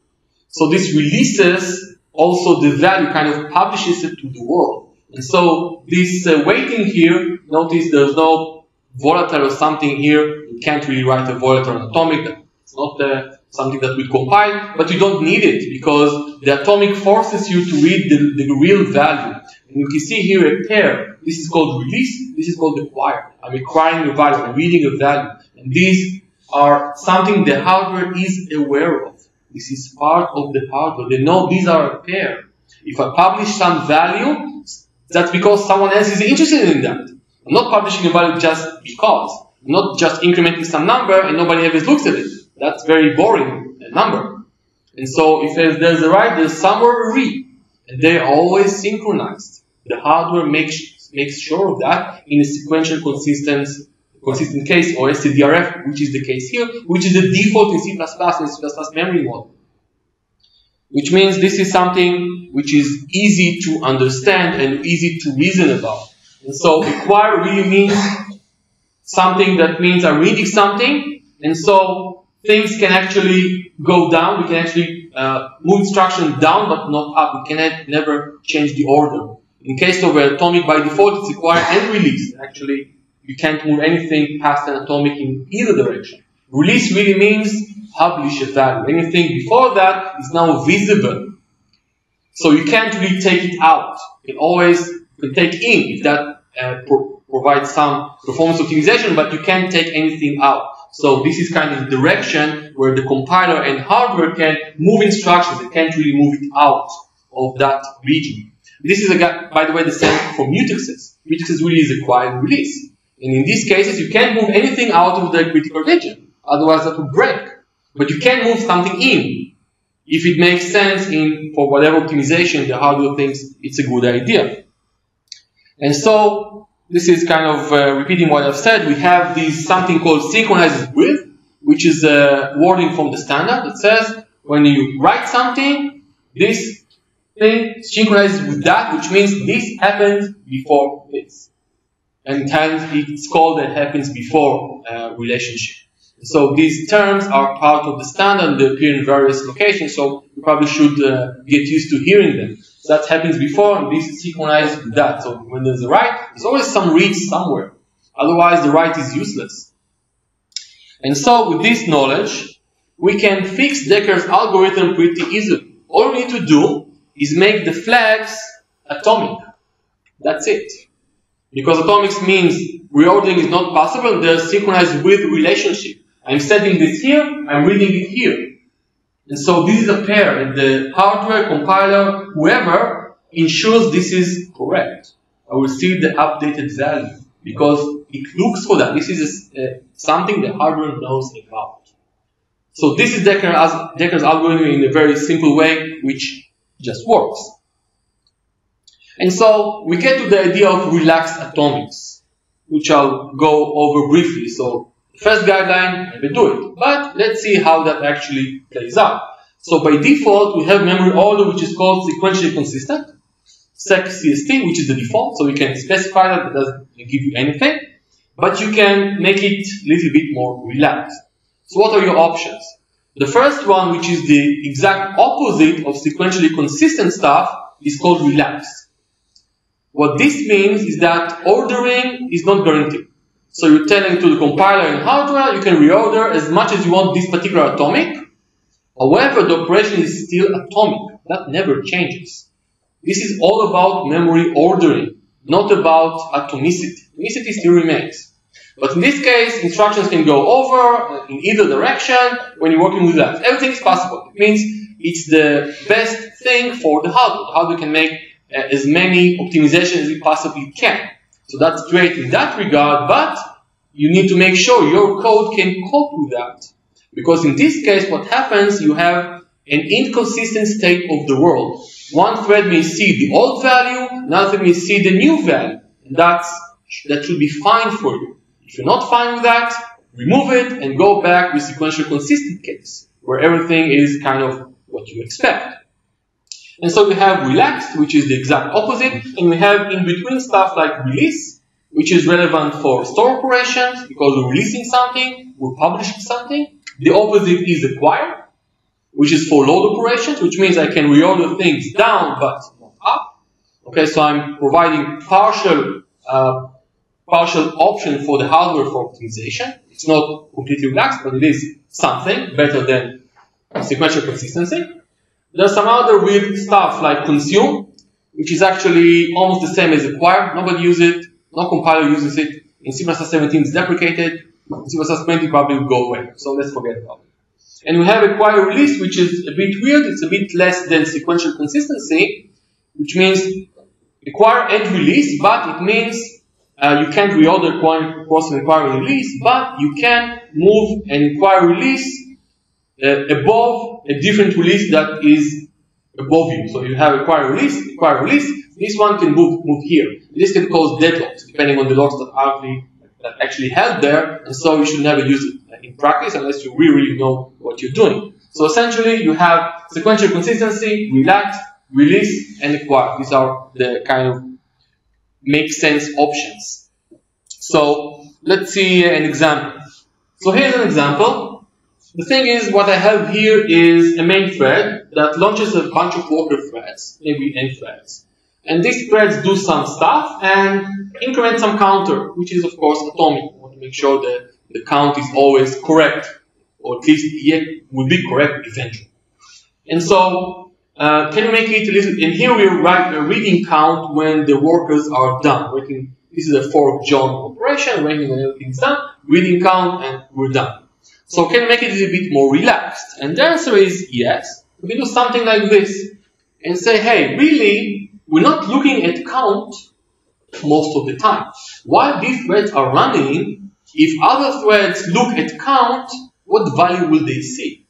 So this releases also the value, kind of publishes it to the world. And so this uh, waiting here, notice there's no volatile or something here. You can't really write a volatile atomic. It's not uh, something that we compile, but you don't need it because the atomic forces you to read the, the real value. And you can see here a pair. This is called release. This is called acquire. I'm acquiring a value. I'm reading a value. And these are something the hardware is aware of. This is part of the hardware. They know these are a pair. If I publish some value, that's because someone else is interested in that. I'm not publishing a value just because. I'm not just incrementing some number and nobody ever looks at it. That's very boring uh, number. And so if there's a write, there's somewhere a read. And they're always synchronized. The hardware makes, makes sure of that in a sequential consistent, consistent case or SCDRF, which is the case here, which is the default in C++ and C++ memory model. Which means this is something which is easy to understand and easy to reason about. And so acquire really means something that means I'm reading something, and so things can actually go down. We can actually uh, move instruction down, but not up. We can never change the order. In case of atomic, by default, it's acquire and release. Actually, you can't move anything past an atomic in either direction. Release really means publish a value. Anything before that is now visible. So you can't really take it out. You can always you can take in if that uh, pro provides some performance optimization, but you can't take anything out. So this is kind of the direction where the compiler and hardware can move instructions. They can't really move it out of that region. This is, a, by the way, the same for mutexes. Mutexes really is acquire and release. And in these cases, you can't move anything out of the critical region. Otherwise, that would break. But you can move something in if it makes sense in for whatever optimization the hardware thinks it's a good idea. And so this is kind of uh, repeating what I've said. We have this something called synchronized with, which is a wording from the standard. It says when you write something, this thing synchronizes with that, which means this happens before this. And hence it's called that happens before uh, relationship. So these terms are part of the standard. They appear in various locations, so you probably should uh, get used to hearing them. So that happens before, and this is synchronized with that. So when there's a write, there's always some read somewhere. Otherwise, the write is useless. And so with this knowledge, we can fix Dekker's algorithm pretty easily. All we need to do is make the flags atomic. That's it. Because atomics means reordering is not possible, they're synchronized with relationship. I'm setting this here, I'm reading it here. And so this is a pair, and the hardware, compiler, whoever ensures this is correct. I will see the updated value because it looks for that. This is uh, something the hardware knows about. So this is Dekker's, Dekker's algorithm in a very simple way, which just works. And so we get to the idea of relaxed atomics, which I'll go over briefly. So First guideline, never do it. But let's see how that actually plays out. So by default, we have memory order which is called sequentially consistent, seq_cst, which is the default. So you can specify that, it doesn't give you anything. But you can make it a little bit more relaxed. So what are your options? The first one, which is the exact opposite of sequentially consistent stuff, is called relaxed. What this means is that ordering is not guaranteed. So you're telling to the compiler and hardware, you can reorder as much as you want this particular atomic. However, the operation is still atomic. That never changes. This is all about memory ordering, not about atomicity. Atomicity still remains. But in this case, instructions can go over in either direction when you're working with that. Everything is possible. It means it's the best thing for the hardware. The hardware can make uh, as many optimizations as it possibly can. So that's great in that regard, but you need to make sure your code can cope with that. Because in this case, what happens, you have an inconsistent state of the world. One thread may see the old value, another may see the new value. And that's, that should be fine for you. If you're not fine with that, remove it and go back with sequential consistent case, where everything is kind of what you expect. And so we have relaxed, which is the exact opposite, and we have in between stuff like release, which is relevant for store operations because we're releasing something, we're publishing something. The opposite is acquire, which is for load operations, which means I can reorder things down but not up. Okay, so I'm providing partial uh, partial option for the hardware for optimization. It's not completely relaxed, but it is something better than sequential consistency. There's some other weird stuff like consume, which is actually almost the same as acquire. Nobody uses it. No compiler uses it. In C++ 17 it's deprecated. In C++ 20 probably will go away. So let's forget about it. And we have acquire release, which is a bit weird. It's a bit less than sequential consistency, which means acquire and release, but it means uh, you can't reorder cross and acquire release, but you can move an acquire release uh, above a different release that is above you. So you have a acquire release, acquire release. This one can move move here. This can cause deadlocks depending on the locks that actually that actually held there, and so you should never use it in practice unless you really, really know what you're doing. So essentially, you have sequential consistency, relax, release, and acquire. These are the kind of make sense options. So let's see an example. So here's an example. The thing is, what I have here is a main thread that launches a bunch of worker threads, maybe n threads. And these threads do some stuff and increment some counter, which is of course atomic. I want to make sure that the count is always correct, or at least yet will be correct eventually. And so, uh, can you make it a little, and here we write a reading count when the workers are done. Waiting, this is a fork join operation, waiting when everything's done, reading count, and we're done. So can you make it a bit more relaxed? And the answer is yes. We can do something like this and say, hey, really, we're not looking at count most of the time. While these threads are running, if other threads look at count, what value will they see?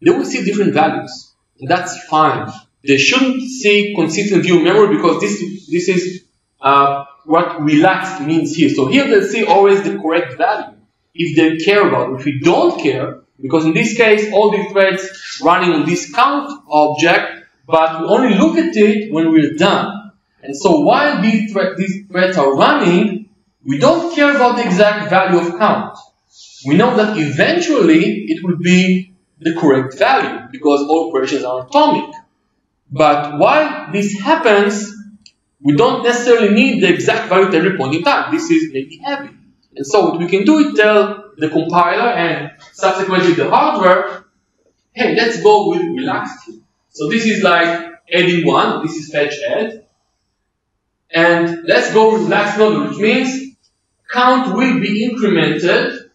They will see different values, and that's fine. They shouldn't see consistent view memory because this, this is uh, what relaxed means here. So here they'll see always the correct value if they care about. If we don't care, because in this case, all the threads running on this count object, but we only look at it when we're done. And so while these, thre these threads are running, we don't care about the exact value of count. We know that eventually it will be the correct value because all operations are atomic. But while this happens, we don't necessarily need the exact value at every point in time. This is maybe heavy. And so what we can do is tell the compiler and subsequently the hardware, hey, let's go with relaxed So this is like adding one, this is fetch add. And let's go with relaxed mode, which means count will be incremented,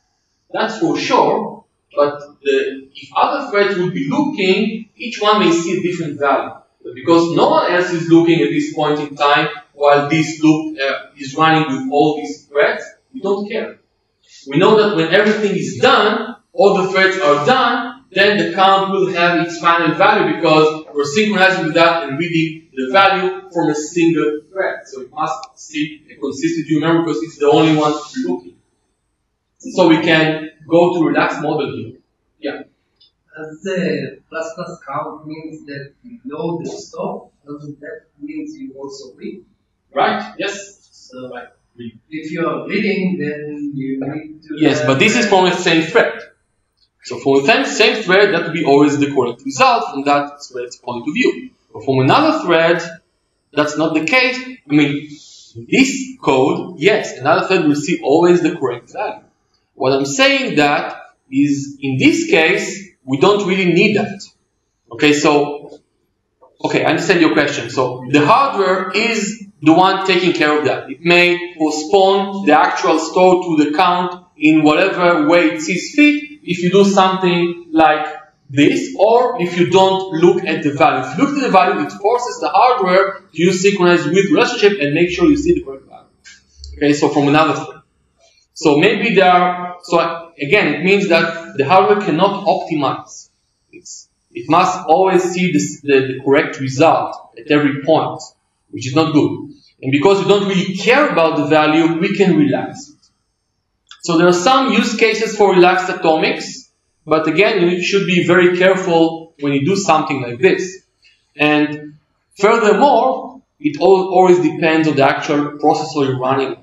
that's for sure, but the, if other threads will be looking, each one may see a different value. But because no one else is looking at this point in time, while this loop uh, is running with all these threads, we don't care. We know that when everything is done, all the threads are done, then the count will have its final value because we're synchronizing with that and reading the value from a single thread. So it must see a consistent view memory because it's the only one looking. So we can go to relaxed model here. Yeah. As the plus plus count means that you know the stop, doesn't that means you also read? Right? Yes. So right. If you are reading, then you need to. Yes, but this is from the same thread. So from the same thread, that will be always the correct result from that thread's point of view. But from another thread, that's not the case. I mean, this code, yes, another thread will see always the correct value. What I'm saying that is, in this case, we don't really need that. Okay, so, okay, I understand your question. So the hardware is the one taking care of that. It may postpone the actual store to the count in whatever way it sees fit if you do something like this, or if you don't look at the value. If you look at the value, it forces the hardware to use synchronize with relationship and make sure you see the correct value. Okay, so from another thing. So maybe there are, so again, it means that the hardware cannot optimize. It's, it must always see this, the, the correct result at every point, which is not good. And because we don't really care about the value, we can relax it. So there are some use cases for relaxed atomics, but again, you should be very careful when you do something like this. And furthermore, it always depends on the actual processor you're running.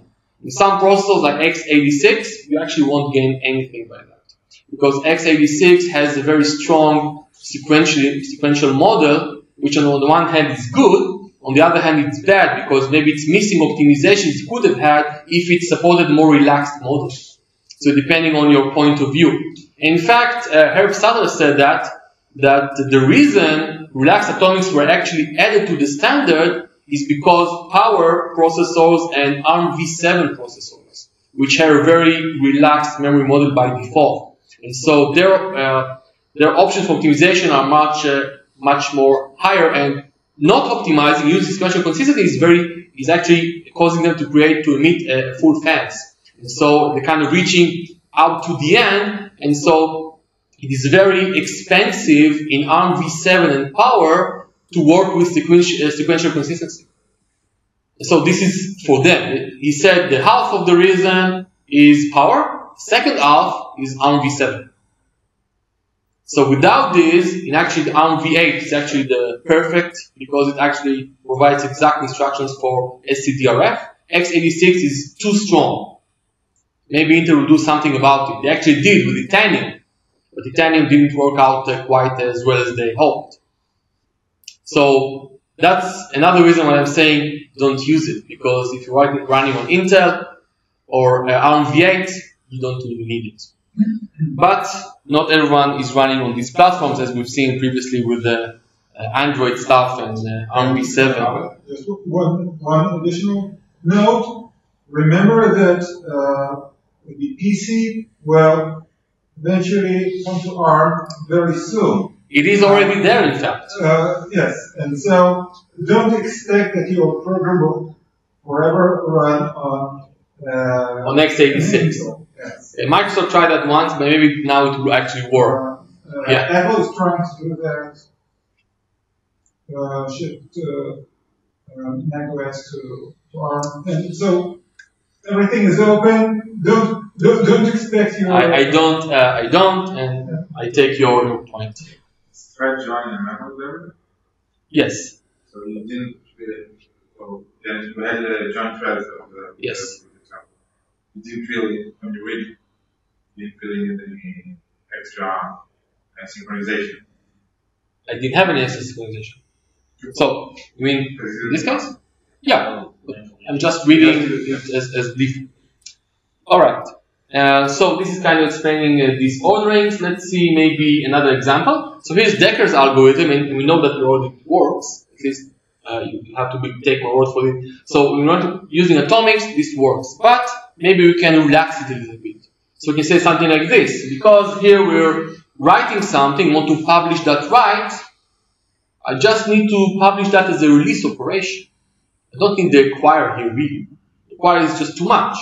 In some processors like x86, you actually won't gain anything by that. Because x86 has a very strong sequential, sequential model, which on the one hand is good, on the other hand it's bad because maybe it's missing optimizations it could have had if it supported more relaxed models. So depending on your point of view. In fact, uh, Herb Sutter said that, that the reason relaxed atomics were actually added to the standard is because power processors and ARM v7 processors, which have a very relaxed memory model by default. And so their, uh, their options for optimization are much, uh, much more higher and not optimizing using sequential consistency is very, is actually causing them to create, to emit uh, full fences. And so they're kind of reaching out to the end. And so it is very expensive in ARM v7 and power to work with sequential, uh, sequential consistency. So this is for them. He said the half of the reason is power, second half is ARM v7. So without this, in actually the ARM v8 is actually the perfect because it actually provides exact instructions for SCDRF. x86 is too strong. Maybe Intel will do something about it. They actually did with Itanium, but Itanium didn't work out uh, quite as well as they hoped. So that's another reason why I'm saying don't use it because if you're running on Intel or uh, ARM v8, you don't really need it. But not everyone is running on these platforms as we've seen previously with the uh, Android stuff and uh, ARM v7. Just one, one additional note. Remember that uh, the PC will eventually come to ARM very soon. It is already there, in fact. Uh, yes, and so don't expect that your program will forever run on uh, On x86. Intel. Uh, Microsoft tried that once, but maybe now it will actually work. Uh, Yeah. Apple is trying to do that. Uh, shift uh, uh, macOS to, to ARM, and so everything is open. Don't don't, don't expect your. I, I don't, uh, I don't, and I take your, your point. Thread join and memory there. Yes, So you didn't really, so then we had the joint threads of the. Yes. the. You didn't really, when you read, you didn't any extra synchronization. I didn't have any extra synchronization. So, you mean in this case? Yeah, I'm just reading it as, as default. Alright, uh, so this is kind of explaining uh, these orderings. Let's see maybe another example. So here's Dekker's algorithm, and we know that it already works. At least uh, you have to be, take my word for it. So we're not using atomics, this works. But maybe we can relax it a little bit. So we can say something like this. Because here we're writing something, want to publish that right, I just need to publish that as a release operation. I don't think the acquire here really. Acquire is just too much.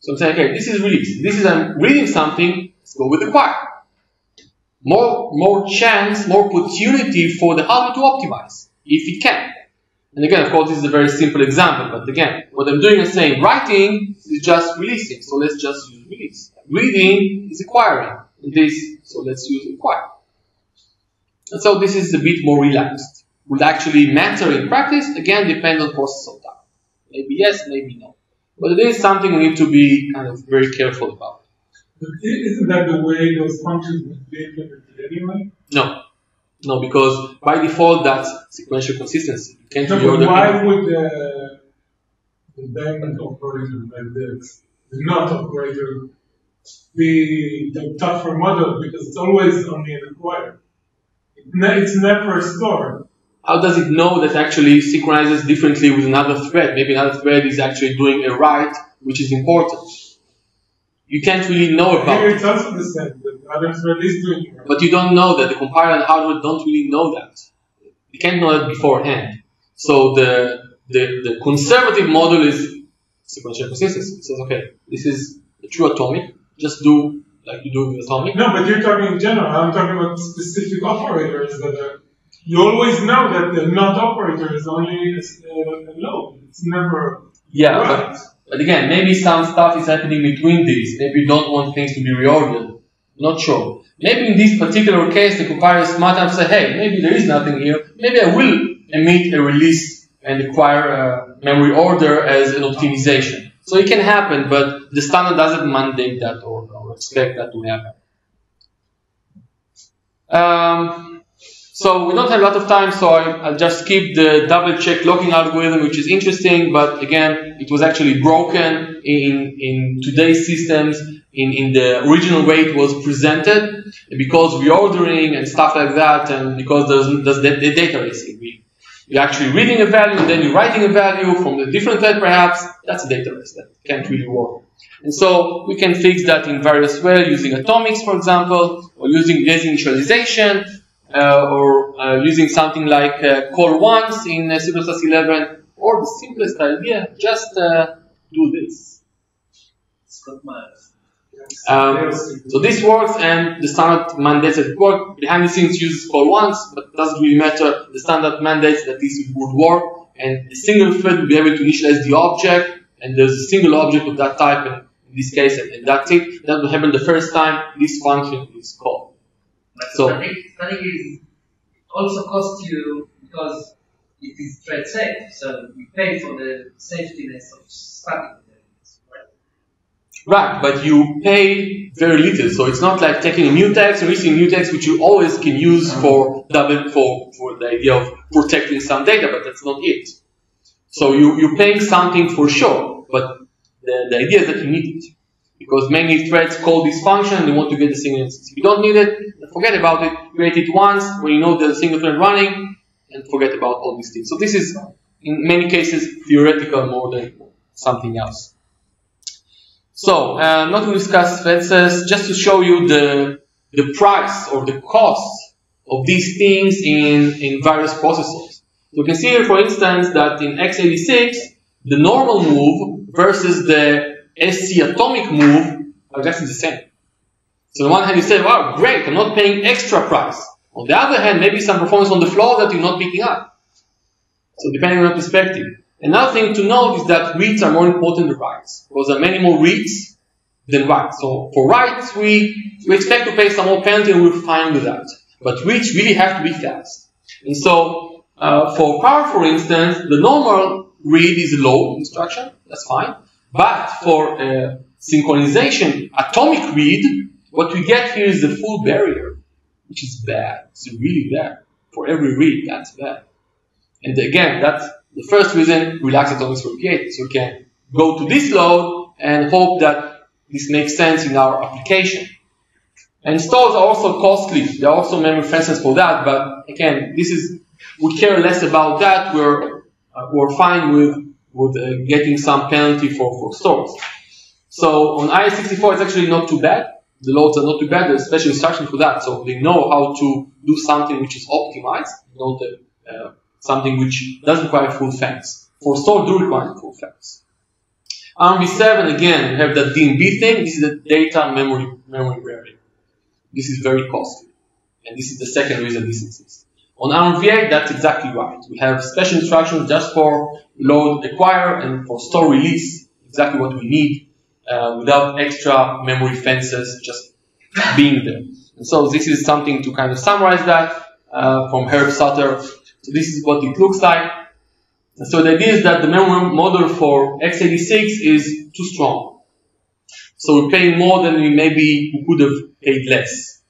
So I'm saying, okay, this is release. This is I'm reading something, let's go with the acquire. More, more chance, more opportunity for the hardware to optimize, if it can. And again, of course, this is a very simple example, but again, what I'm doing is saying writing is just releasing, so let's just use release. Reading is acquiring, and this, so let's use acquire. And so this is a bit more relaxed. Would actually matter in practice, again, depend on process of time. Maybe yes, maybe no. But it is something we need to be kind of very careful about. But isn't that the way those functions would be implemented anyway? No. No, because by default that's sequential consistency. You can't No, really but order why would uh, the, the diamond operator like this, the not operator, be the tougher model because it's always only an acquire. It ne- it's never stored. How does it know that actually synchronizes differently with another thread? Maybe another thread is actually doing a write, which is important. You can't really know about Here it. it's also the same. The other thread is doing it. But you don't know that. The compiler and hardware don't really know that. You can't know that beforehand. So the, the, the conservative model is sequential consistency. It says, okay, this is a true atomic. Just do like you do with atomic. No, but you're talking in general. I'm talking about specific operators that are. You always know that the not operator is only uh, a, a load. It's never Yeah, right. but, but again, maybe some stuff is happening between these. Maybe you don't want things to be reordered. Not sure. Maybe in this particular case, the compiler is smart enough to say, hey, maybe there is nothing here. Maybe I will emit a release and acquire a memory order as an optimization. So it can happen, but the standard doesn't mandate that or, or expect that to happen. Um, so we don't have a lot of time, so I, will just skip the double check locking algorithm, which is interesting, but again, it was actually broken in, in today's systems in, in the original way it was presented, because reordering and stuff like that, and because there's, there's the, the data racing. We, you're actually reading a value, and then you're writing a value from a different thread perhaps, that's a data race that can't really work. And so we can fix that in various ways using atomics, for example, or using lazy initialization, uh, or uh, using something like uh, call once in uh, C++ 11, or the simplest idea, just uh, do this. Scott Meyers. Um, so this works, and the standard mandates that it work. Behind the scenes uses call once, but it doesn't really matter. The standard mandates that this would work, and a single thread will be able to initialize the object, and there's a single object of that type, and in this case, and, and that's it. That will happen the first time this function is called. But So- static is also cost you because it is thread safe, so you pay for the safetyness of static. Right? But you pay very little, so it's not like taking a new mutex and using mutex, which you always can use mm-hmm. for double for, for the idea of protecting some data, but that's not it. So you, you're paying something for sure, but the, the idea is that you need it. Because many threads call this function and they want to get the single instance. If you don't need it, forget about it. Create it once when you know there's a single thread running and forget about all these things. So this is, in many cases, theoretical more than something else. So, uh, not to discuss fences, just to show you the, the price or the cost of these things in, in various processors. So you can see here, for instance, that in x86, the normal move versus the SC atomic move are just the same. So on the one hand, you say, wow, great, I'm not paying extra price. On the other hand, maybe some performance on the floor that you're not picking up. So depending on your perspective. Another thing to note is that reads are more important than writes, because there are many more reads than writes. So for writes, we, we expect to pay some more penalty and we're fine with that. But reads really have to be fast. And so uh, for power, for instance, the normal read is low instruction, that's fine. But for uh, synchronization, atomic read, what we get here is the full barrier, which is bad. It's really bad. For every read, that's bad. And again, that's the first reason relaxed atomics were created. So we can go to this load and hope that this makes sense in our application. And stores are also costly. There are also memory fences for that, but again, this is we care less about that. We're uh, we're fine with with uh, getting some penalty for for stores. So on IA64, it's actually not too bad. The loads are not too bad. There's special instruction for that, so they know how to do something which is optimized, not uh, something which doesn't require full fence. For store, do require full fence. ARMv7 again, we have that DMB thing. This is the data memory memory barrier. This is very costly, and this is the second reason this exists. On ARMv8, that's exactly right. We have special instructions just for load acquire and for store release, exactly what we need, uh, without extra memory fences just being there. And so this is something to kind of summarize that uh, from Herb Sutter. So this is what it looks like. So the idea is that the memory model for x86 is too strong. So we're paying more than we maybe could have paid less.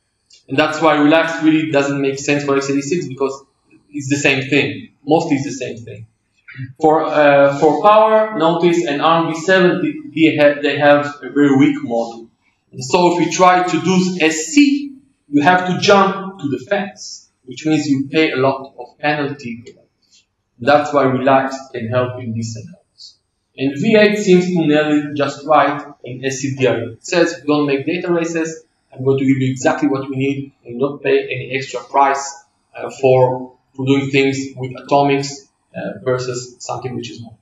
And that's why relaxed really doesn't make sense for x86 because it's the same thing. Mostly it's the same thing. For uh, for power, notice an ARMv7 they have, they have a very weak model. And so if we try to do SC, you have to jump to the fence, which means you pay a lot of penalty. That's why relaxed can help in this scenarios. ARMv8 seems to nail it just right in SCDR. It says don't make data races, I'm going to give you exactly what you need and not pay any extra price uh, for, for doing things with atomics uh, versus something which is not.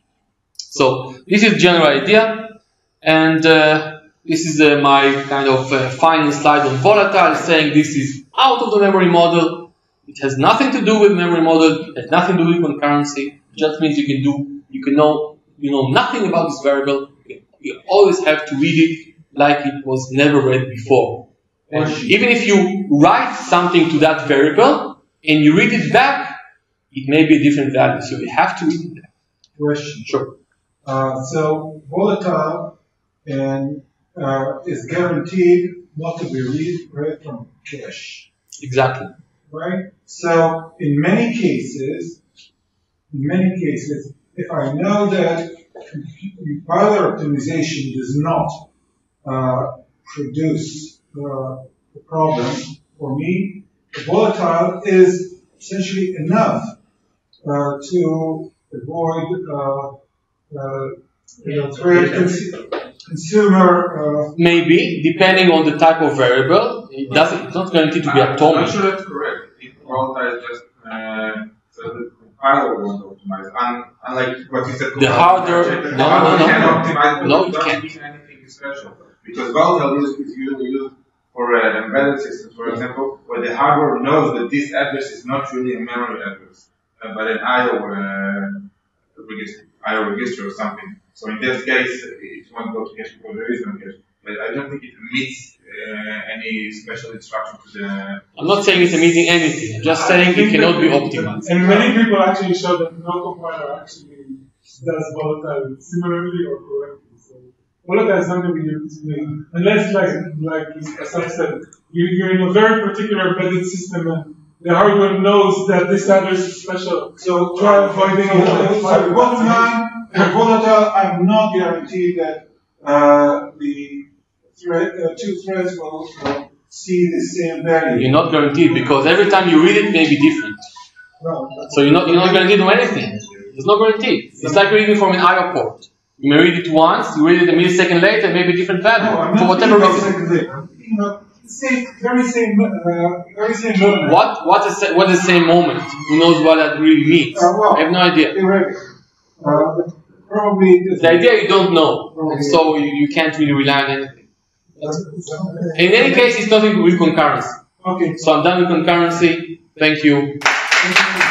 So this is general idea, and uh, this is uh, my kind of uh, final slide on volatile, saying this is out of the memory model. It has nothing to do with memory model. It has nothing to do with concurrency. It just means you can do, you can know, you know nothing about this variable. You always have to read it like it was never read before. And even if you write something to that variable and you read it back, it may be a different value. So you have to read it back. Question. Sure. Uh, so volatile and uh, is guaranteed not to be read, read from cache, Exactly. Right? So in many cases, in many cases, if I know that compiler optimization does not uh, produce uh, the problem for me, the volatile is essentially enough uh, to avoid uh, uh, you know, threat consumer uh, Maybe, depending on the type of variable, it doesn't, it's not guaranteed to be I'm sure that's correct. If volatile is just uh, so the compiler won't optimize. Un, unlike what you said, The harder- no, hardware no, no, can optimize, but No, it it can't. mean anything special. Because volatile is, is usually used for uh, embedded systems, for example, where the hardware knows that this address is not really a memory address, uh, but an IO uh, register, IO register or something. So in this case, it won't go to cache because there is no cache. But I don't think it meets uh, any special instruction to the I'm not saying it's emitting anything, I'm just saying it cannot be optimized. And many people actually show that no compiler actually does volatile similarly or correctly. So volatile is not going to be used to- unless, like like as I said, you, you're in a very particular embedded system and the hardware knows that this address is special. So Try avoiding so, it. so bottom line, volatile, I'm not guaranteed that uh, the thread, uh, two threads will, will see the same value. You're not guaranteed because every time you read it it may be different. No, So you're not, you're not guaranteed on anything. There's no guarantee. It's like reading from an IO port. You may read it once, you read it a millisecond later, maybe different no, value. not For whatever reason. second layer. I'm thinking about same, very same, uh, very same movement. What, what is, the- what is the same moment? Who knows what that really means? Uh, well, I have no idea. Uh, probably. The idea you don't know, and so you, you can't really rely on anything. In any case, it's nothing with concurrency. Okay. So I'm done with concurrency. Thank you. Thank you.